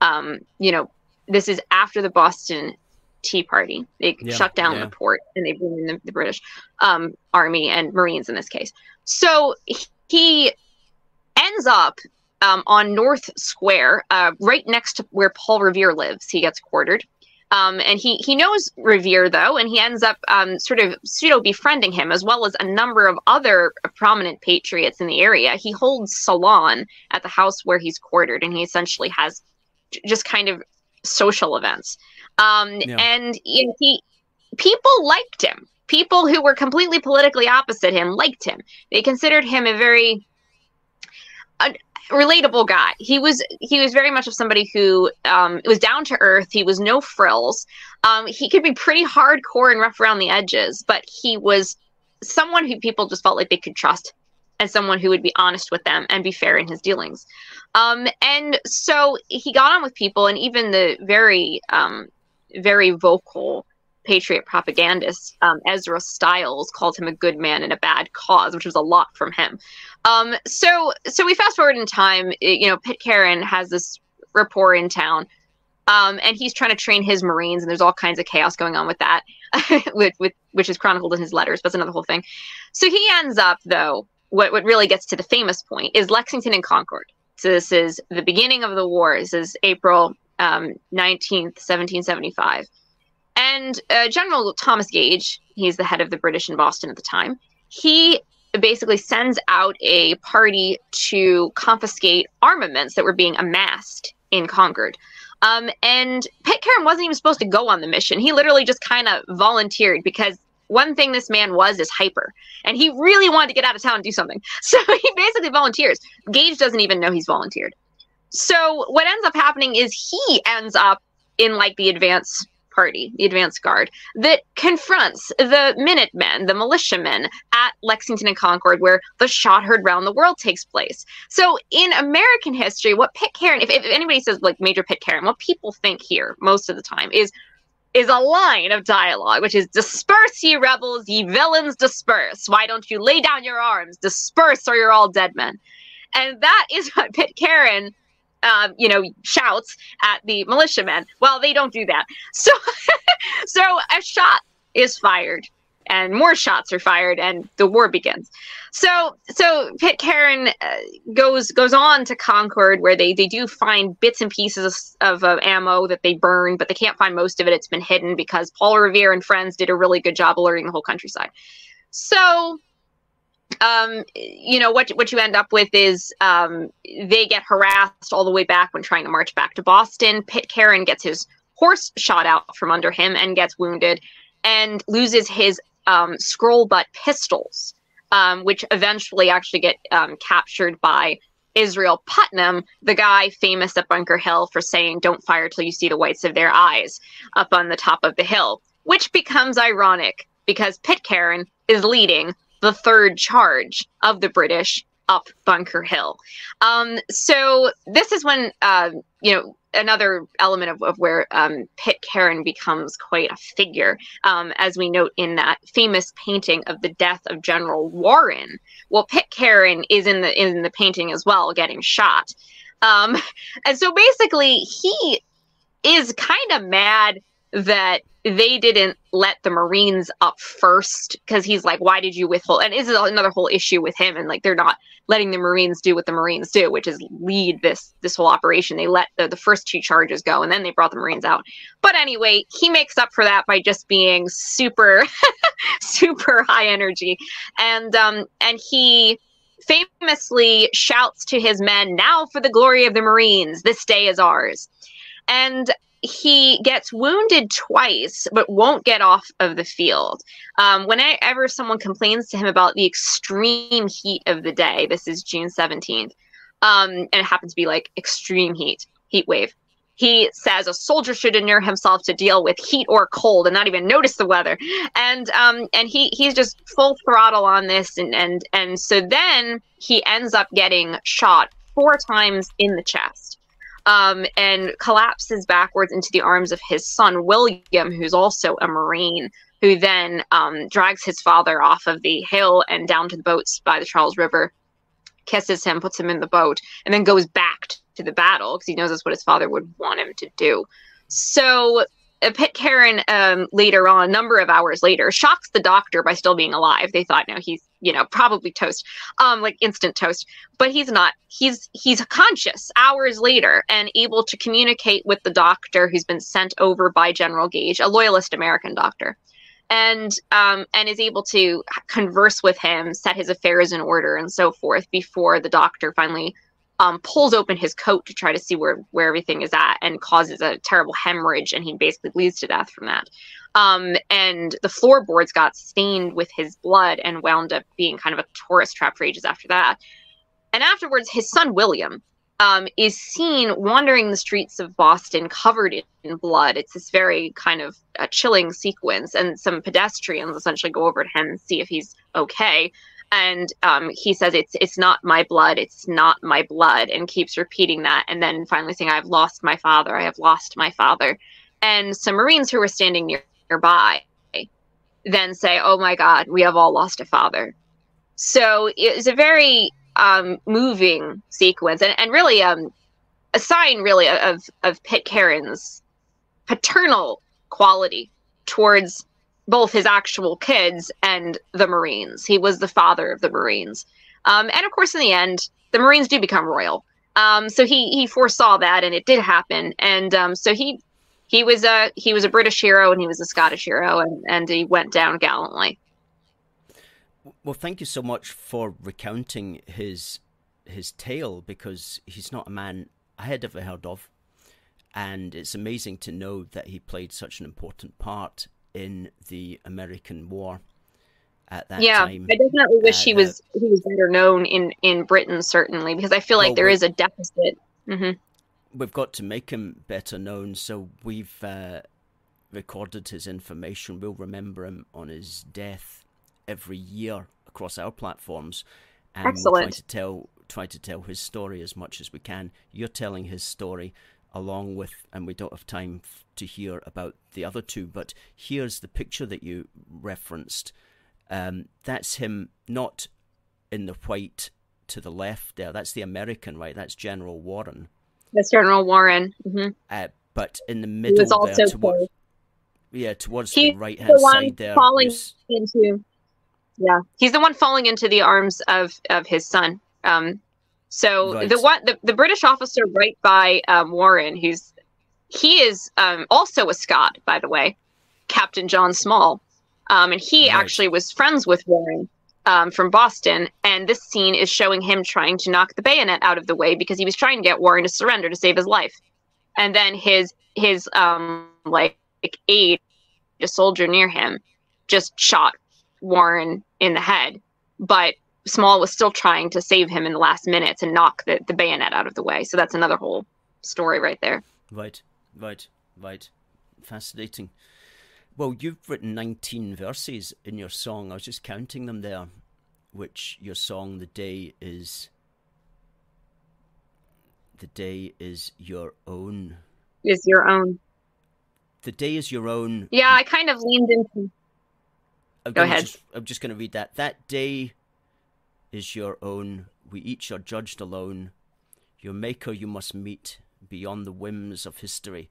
um, you know, this is after the Boston Tea Party. They yeah, shut down yeah. the port and they bring in the, the British um, Army and Marines in this case. So he ends up um, on North Square, uh, right next to where Paul Revere lives. He gets quartered. Um, and he he knows Revere though, and he ends up um, sort of pseudo befriending him as well as a number of other prominent patriots in the area. He holds salon at the house where he's quartered, and he essentially has just kind of social events. Um, yeah. And you know, he people liked him. People who were completely politically opposite him liked him. They considered him a very relatable guy. He was he was very much of somebody who um, was down to earth. He was no frills. Um, he could be pretty hardcore and rough around the edges, but he was someone who people just felt like they could trust and someone who would be honest with them and be fair in his dealings. Um, and so he got on with people, and even the very um, very vocal patriot propagandist um, Ezra Stiles called him a good man in a bad cause, which was a lot from him. Um, so so we fast forward in time. You know, Pitcairn has this rapport in town, um, and he's trying to train his Marines, and there's all kinds of chaos going on with that, with, with which is chronicled in his letters. But it's another whole thing. So he ends up though. What what really gets to the famous point is Lexington and Concord. So this is the beginning of the war. This is April um, 19th, 1775. And uh, General Thomas Gage, he's the head of the British in Boston at the time, he basically sends out a party to confiscate armaments that were being amassed in Concord. Um, and Pitcairn wasn't even supposed to go on the mission. He literally just kind of volunteered because one thing this man was is hyper. And he really wanted to get out of town and do something. So he basically volunteers. Gage doesn't even know he's volunteered. So what ends up happening is he ends up in like the advance party, the advance guard, that confronts the Minutemen, the militiamen at Lexington and Concord, where the shot heard round the world takes place. So in American history, what Pitcairn, if, if anybody says like Major Pitcairn, what people think here most of the time is is a line of dialogue, which is disperse, ye rebels, ye villains, disperse. Why don't you lay down your arms? Disperse, or you're all dead men. And that is what Pitcairn um, you know, shouts at the militiamen. Well, they don't do that. So, so a shot is fired, and more shots are fired, and the war begins. So, so Pitcairn uh, goes goes on to Concord, where they they do find bits and pieces of, of uh, ammo that they burn, but they can't find most of it. It's been hidden because Paul Revere and friends did a really good job alerting the whole countryside. So um, you know what what you end up with is um, they get harassed all the way back when trying to march back to Boston. Pitcairn gets his horse shot out from under him and gets wounded, and loses his um, scroll butt pistols, um, which eventually actually get um, captured by Israel Putnam, the guy famous at Bunker Hill for saying "Don't fire till you see the whites of their eyes" up on the top of the hill, which becomes ironic because Pitcairn is leading the third charge of the British up Bunker Hill. Um, so this is when uh, you know another element of, of where um, Pitcairn becomes quite a figure, um, as we note in that famous painting of the death of General Warren. Well, Pitcairn is in the in the painting as well, getting shot, um, and so basically he is kind of mad that they didn't let the Marines up first because he's like, why did you withhold? And this is another whole issue with him. And like, they're not letting the Marines do what the Marines do, which is lead this this whole operation. They let the, the first two charges go, and then they brought the Marines out. But anyway, he makes up for that by just being super, super high energy, and um, and he famously shouts to his men, "Now for the glory of the Marines! This day is ours." And he gets wounded twice, but won't get off of the field. Um, whenever someone complains to him about the extreme heat of the day, this is June 17th, um, and it happens to be like extreme heat, heat wave. He says a soldier should inure himself to deal with heat or cold and not even notice the weather. And um, and he he's just full throttle on this, and and and so then he ends up getting shot four times in the chest um, and collapses backwards into the arms of his son, William, who's also a Marine, who then um, drags his father off of the hill and down to the boats by the Charles River, kisses him, puts him in the boat, and then goes back to the battle because he knows that's what his father would want him to do. So uh, Pitcairn um, later on, a number of hours later, shocks the doctor by still being alive. They thought, no, he's you know probably toast, um, like instant toast, but he's not. He's he's conscious hours later and able to communicate with the doctor who's been sent over by General Gage, a loyalist American doctor, and um, and is able to converse with him, set his affairs in order, and so forth before the doctor finally um, pulls open his coat to try to see where where everything is at and causes a terrible hemorrhage and he basically bleeds to death from that um, and the floorboards got stained with his blood and wound up being kind of a tourist trap for ages after that and afterwards, his son William um, is seen wandering the streets of Boston covered in blood. It's this very kind of uh, chilling sequence, and some pedestrians essentially go over to him and see if he's okay. And um, he says, "It's it's not my blood. It's not my blood," and keeps repeating that, and then finally saying, "I've lost my father. I have lost my father." And some Marines who were standing near, nearby then say, "Oh my God, we have all lost a father." So it's a very um, moving sequence, and, and really um, a sign, really, of of Pitcairn's paternal quality towards both his actual kids and the Marines. He was the father of the Marines, um, and of course, in the end, the Marines do become royal. Um, so he he foresaw that, and it did happen, and um, so he he was a he was a British hero, and he was a Scottish hero, and and he went down gallantly. Well, thank you so much for recounting his his tale because he's not a man I had ever heard of, and it's amazing to know that he played such an important part in the American War at that time. yeah, time. I definitely wish uh, he was he was better known in in Britain certainly because I feel like well, there is a deficit. Mm-hmm. We've got to make him better known, so we've uh, recorded his information. We'll remember him on his death every year across our platforms, and Excellent. try to tell try to tell his story as much as we can. You're telling his story along with, and we don't have time to hear about the other two, but here's the picture that you referenced. Um, that's him not in the white to the left there. That's the American, right? That's General Warren. That's General Warren. Mm-hmm. Uh, but in the middle, he was also there, yeah, towards He's the right hand the side there. Falling into yeah, he's the one falling into the arms of of his son. Um, so right. the one the, the British officer right by um, Warren, who's he is um, also a Scot, by the way, Captain John Small, um, and he right. actually was friends with Warren um, from Boston. And this scene is showing him trying to knock the bayonet out of the way because he was trying to get Warren to surrender to save his life. And then his his um like aide, a soldier near him, just shot Warren in the head, but Small was still trying to save him in the last minutes and knock the, the bayonet out of the way. So that's another whole story right there. Right, right, right. Fascinating. Well, you've written 19 verses in your song. I was just counting them there, which your song, The Day is. The day is your own. Is your own. The day is your own. Yeah, I kind of leaned into I'm Go ahead. Just, I'm just going to read that. That day is your own. We each are judged alone. Your maker you must meet beyond the whims of history.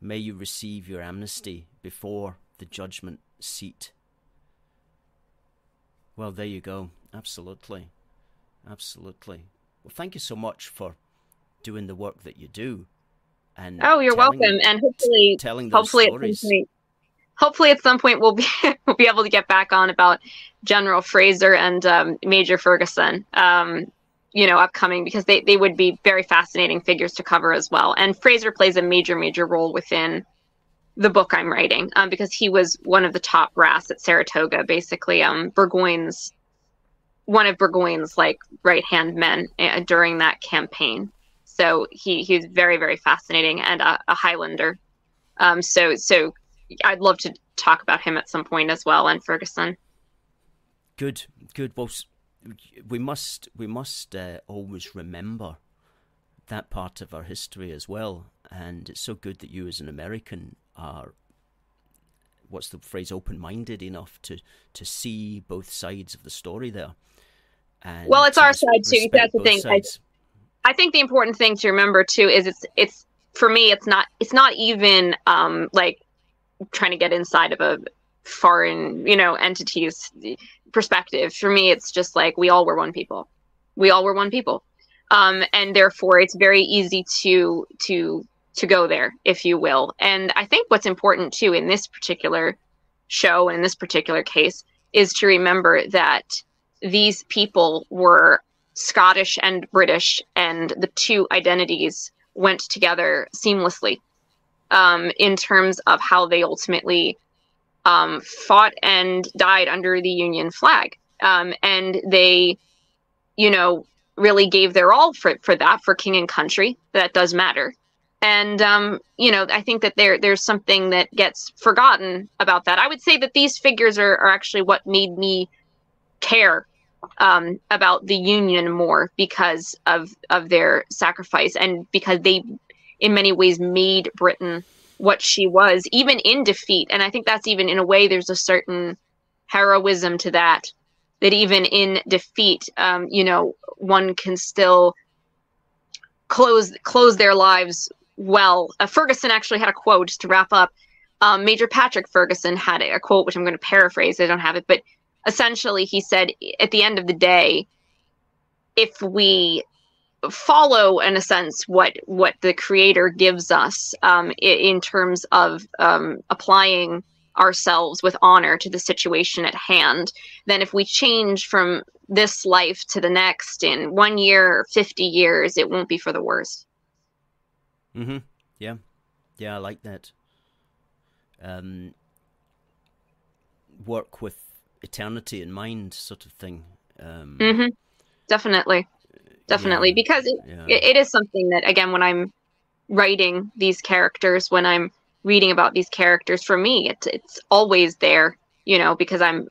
May you receive your amnesty before the judgment seat. Well, there you go. Absolutely. Absolutely. Well, thank you so much for doing the work that you do. And oh, you're welcome. And hopefully, telling hopefully stories hopefully at some point we'll be we'll be able to get back on about General Fraser and um, Major Ferguson. Um, you know, upcoming because they, they would be very fascinating figures to cover as well. And Fraser plays a major, major role within the book I'm writing um, because he was one of the top brass at Saratoga, basically um, Burgoyne's one of Burgoyne's like right hand men uh, during that campaign. So he he's very very fascinating and a, a Highlander. Um, so so I'd love to talk about him at some point as well and Ferguson. Good, good. Well, we must we must uh, always remember that part of our history as well. And it's so good that you, as an American, are what's the phrase open-minded enough to to see both sides of the story there. And well, it's our side too. That's the thing. I, I think the important thing to remember too is it's it's for me it's not it's not even um like trying to get inside of a foreign, you know, entities perspective. For me, it's just like we all were one people. We all were one people. Um, and therefore it's very easy to to to go there, if you will. And I think what's important too in this particular show and in this particular case is to remember that these people were Scottish and British, and the two identities went together seamlessly um, in terms of how they ultimately um, fought and died under the Union flag. Um, and they, you know, really gave their all for for that for king and country. That does matter. And um, you know, I think that there there's something that gets forgotten about that. I would say that these figures are, are actually what made me care um, about the Union more because of of their sacrifice and because they, in many ways, made Britain what she was, even in defeat. And I think that's even in a way there's a certain heroism to that. That even in defeat, um, you know, one can still close close their lives well. Uh, Ferguson actually had a quote just to wrap up. Um, Major Patrick Ferguson had a quote, which I'm going to paraphrase. I don't have it, but essentially he said, at the end of the day, if we follow, in a sense, what what the Creator gives us um, in, in, terms of um, applying ourselves with honor to the situation at hand, then if we change from this life to the next in one year or 50 years, it won't be for the worse. Mm-hmm. Yeah. Yeah, I like that. Um, work with eternity in mind, sort of thing. Um, mm-hmm. Definitely. Definitely. Yeah, because it, yeah. it, it is something that, again, when I'm writing these characters, when I'm reading about these characters, for me, it's, it's always there, you know, because I'm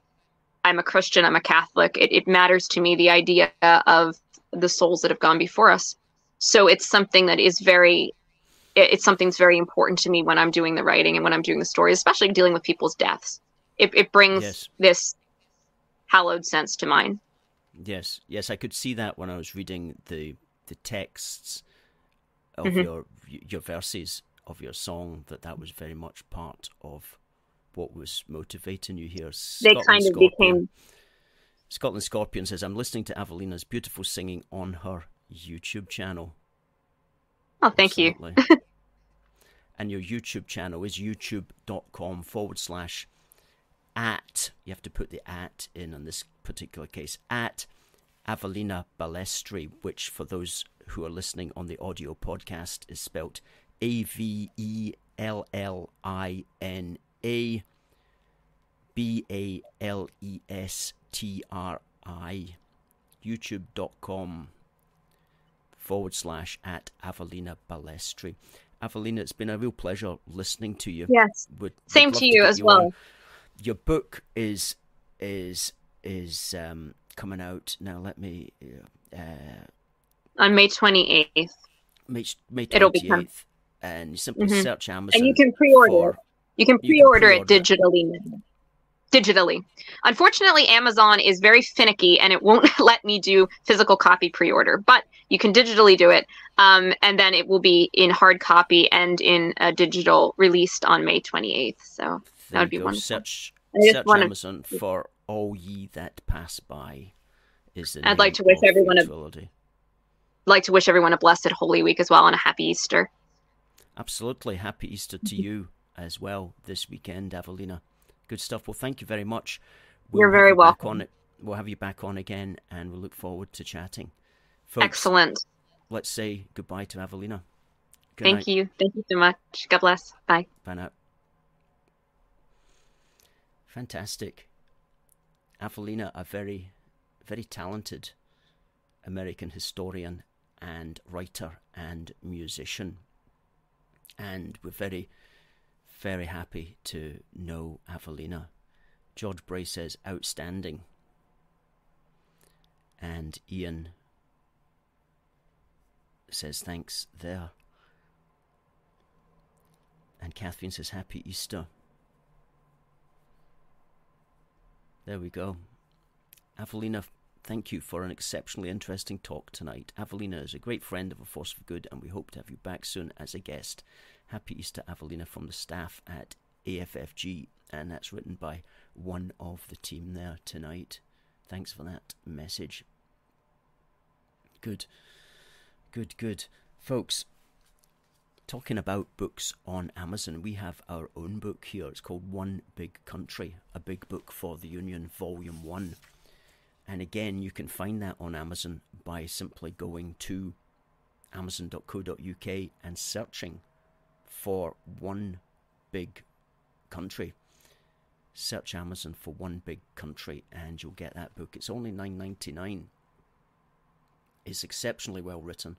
I'm a Christian, I'm a Catholic. It, it matters to me the idea of the souls that have gone before us. So it's something that is very it's something that's very important to me when I'm doing the writing and when I'm doing the stories, especially dealing with people's deaths. It, it brings yes. this hallowed sense to mind. Yes, yes, I could see that when I was reading the the texts of mm-hmm. your your verses of your song. That that was very much part of what was motivating you here. Scotland kind of Scorpion. became. Scotland Scorpion says, "I'm listening to Avellina's beautiful singing on her YouTube channel." Oh, thank Absolutely. you. and your YouTube channel is youtube.com forward slash at, you have to put the at in on this particular case, at Avellina Balestri, which for those who are listening on the audio podcast is spelt A V E L L I N A B A L E S T R I. YouTube.com forward slash at Avellina Balestri. Avellina, it's been a real pleasure listening to you. Yes. Would, Same to you to as you well. On. Your book is is is um, coming out now. Let me uh, on May twenty eighth. May May twenty eighth, and you simply mm-hmm. search Amazon. And you can pre-order. For, you can pre-order, you can pre-order it digitally digitally. Unfortunately, Amazon is very finicky and it won't let me do physical copy pre order, but you can digitally do it. Um, and then it will be in hard copy and in a digital released on May 28th. So there that would be wonderful. Search, search Amazon for All Ye That Pass By. Is the I'd like to wish everyone a like to wish everyone a blessed Holy Week as well and a happy Easter. Absolutely. Happy Easter to mm-hmm. you as well this weekend, Avellina. Good stuff. Well, thank you very much. We'll You're very you welcome. On it. We'll have you back on again, and we'll look forward to chatting. Folks, Excellent. Let's say goodbye to Avellina. Good thank night. you. Thank you so much. God bless. Bye. Bye now. Fantastic. Avellina, a very, very talented American historian and writer and musician. And we're very very happy to know Avellina. George Bray says outstanding. And Ian says thanks there. And Kathleen says happy Easter. There we go. Avellina, thank you for an exceptionally interesting talk tonight. Avellina is a great friend of A Force for Good, and we hope to have you back soon as a guest. Happy Easter, Avellina, from the staff at AFFG, and that's written by one of the team there tonight. Thanks for that message. Good, good, good. Folks, talking about books on Amazon, we have our own book here. It's called One Big Country, a big book for the Union, Volume 1. And again, you can find that on Amazon by simply going to amazon.co.uk and searching for one big country. Search Amazon for one big country and you'll get that book. It's only nine ninety nine. It's exceptionally well written.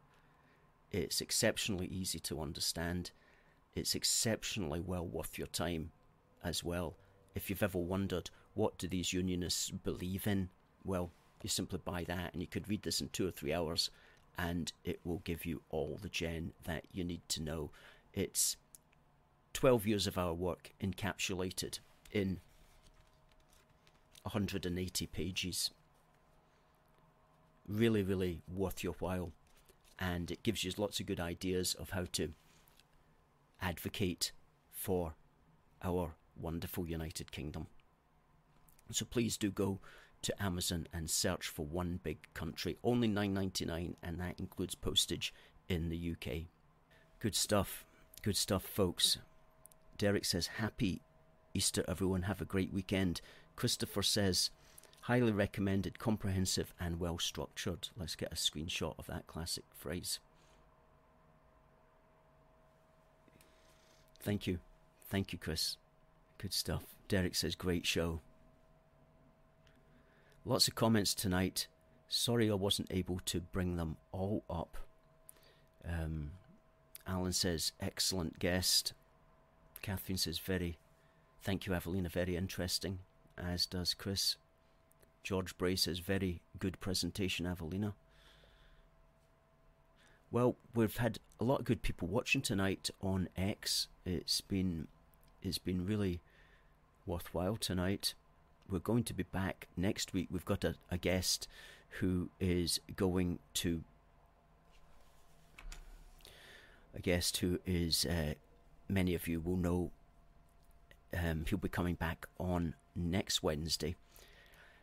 It's exceptionally easy to understand. It's exceptionally well worth your time as well. If you've ever wondered what do these unionists believe in, well, you simply buy that and you could read this in two or three hours and it will give you all the gen that you need to know. It's 12 years of our work encapsulated in 180 pages. Really, really worth your while. And it gives you lots of good ideas of how to advocate for our wonderful United Kingdom. So please do go to Amazon and search for One Big Country. Only nine ninety nine, and that includes postage in the UK. Good stuff. Good stuff, folks. Derek says, Happy Easter, everyone. Have a great weekend. Christopher says, Highly recommended, comprehensive, and well structured. Let's get a screenshot of that classic phrase. Thank you. Thank you, Chris. Good stuff. Derek says, Great show. Lots of comments tonight. Sorry I wasn't able to bring them all up. Um, Alan says, excellent guest. Catherine says, very. Thank you, Evelina, very interesting, as does Chris. George Bray says, very good presentation, Evelina. Well, we've had a lot of good people watching tonight on X. It's been it's been really worthwhile tonight we're going to be back next week. We've got a, a guest who is going to a guest who is uh, many of you will know. Um, he'll be coming back on next Wednesday.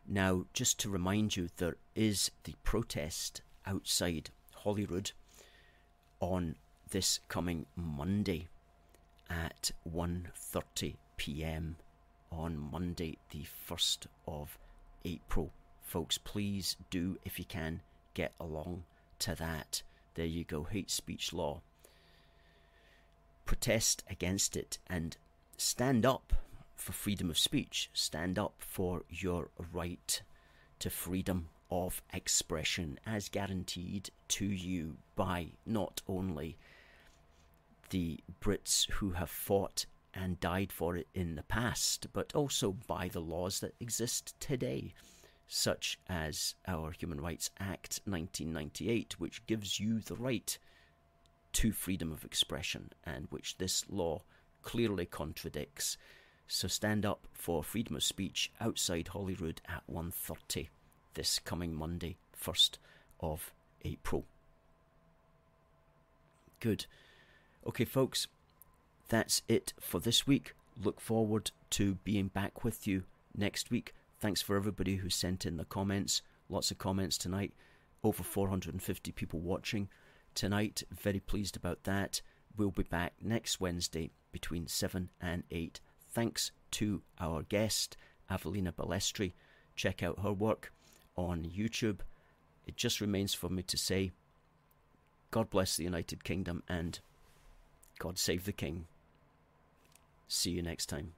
Now, just to remind you, there is the protest outside Holyrood on this coming Monday at 1:30 p.m on Monday, the 1st of April. Folks, please do, if you can, get along to that. There you go, hate speech law. Protest against it and stand up for freedom of speech. Stand up for your right to freedom of expression as guaranteed to you by not only the Brits who have fought and died for it in the past, but also by the laws that exist today, such as our Human Rights Act 1998, which gives you the right to freedom of expression and which this law clearly contradicts. So stand up for freedom of speech outside Holyrood at 1:30 this coming Monday, 1st of April. Good. Okay, folks, that's it for this week. Look forward to being back with you next week. Thanks for everybody who sent in the comments. Lots of comments tonight. Over 450 people watching tonight. Very pleased about that. We'll be back next Wednesday between 7 and 8. Thanks to our guest, Avellina Balestri. Check out her work on YouTube. It just remains for me to say, God bless the United Kingdom and God save the King. See you next time.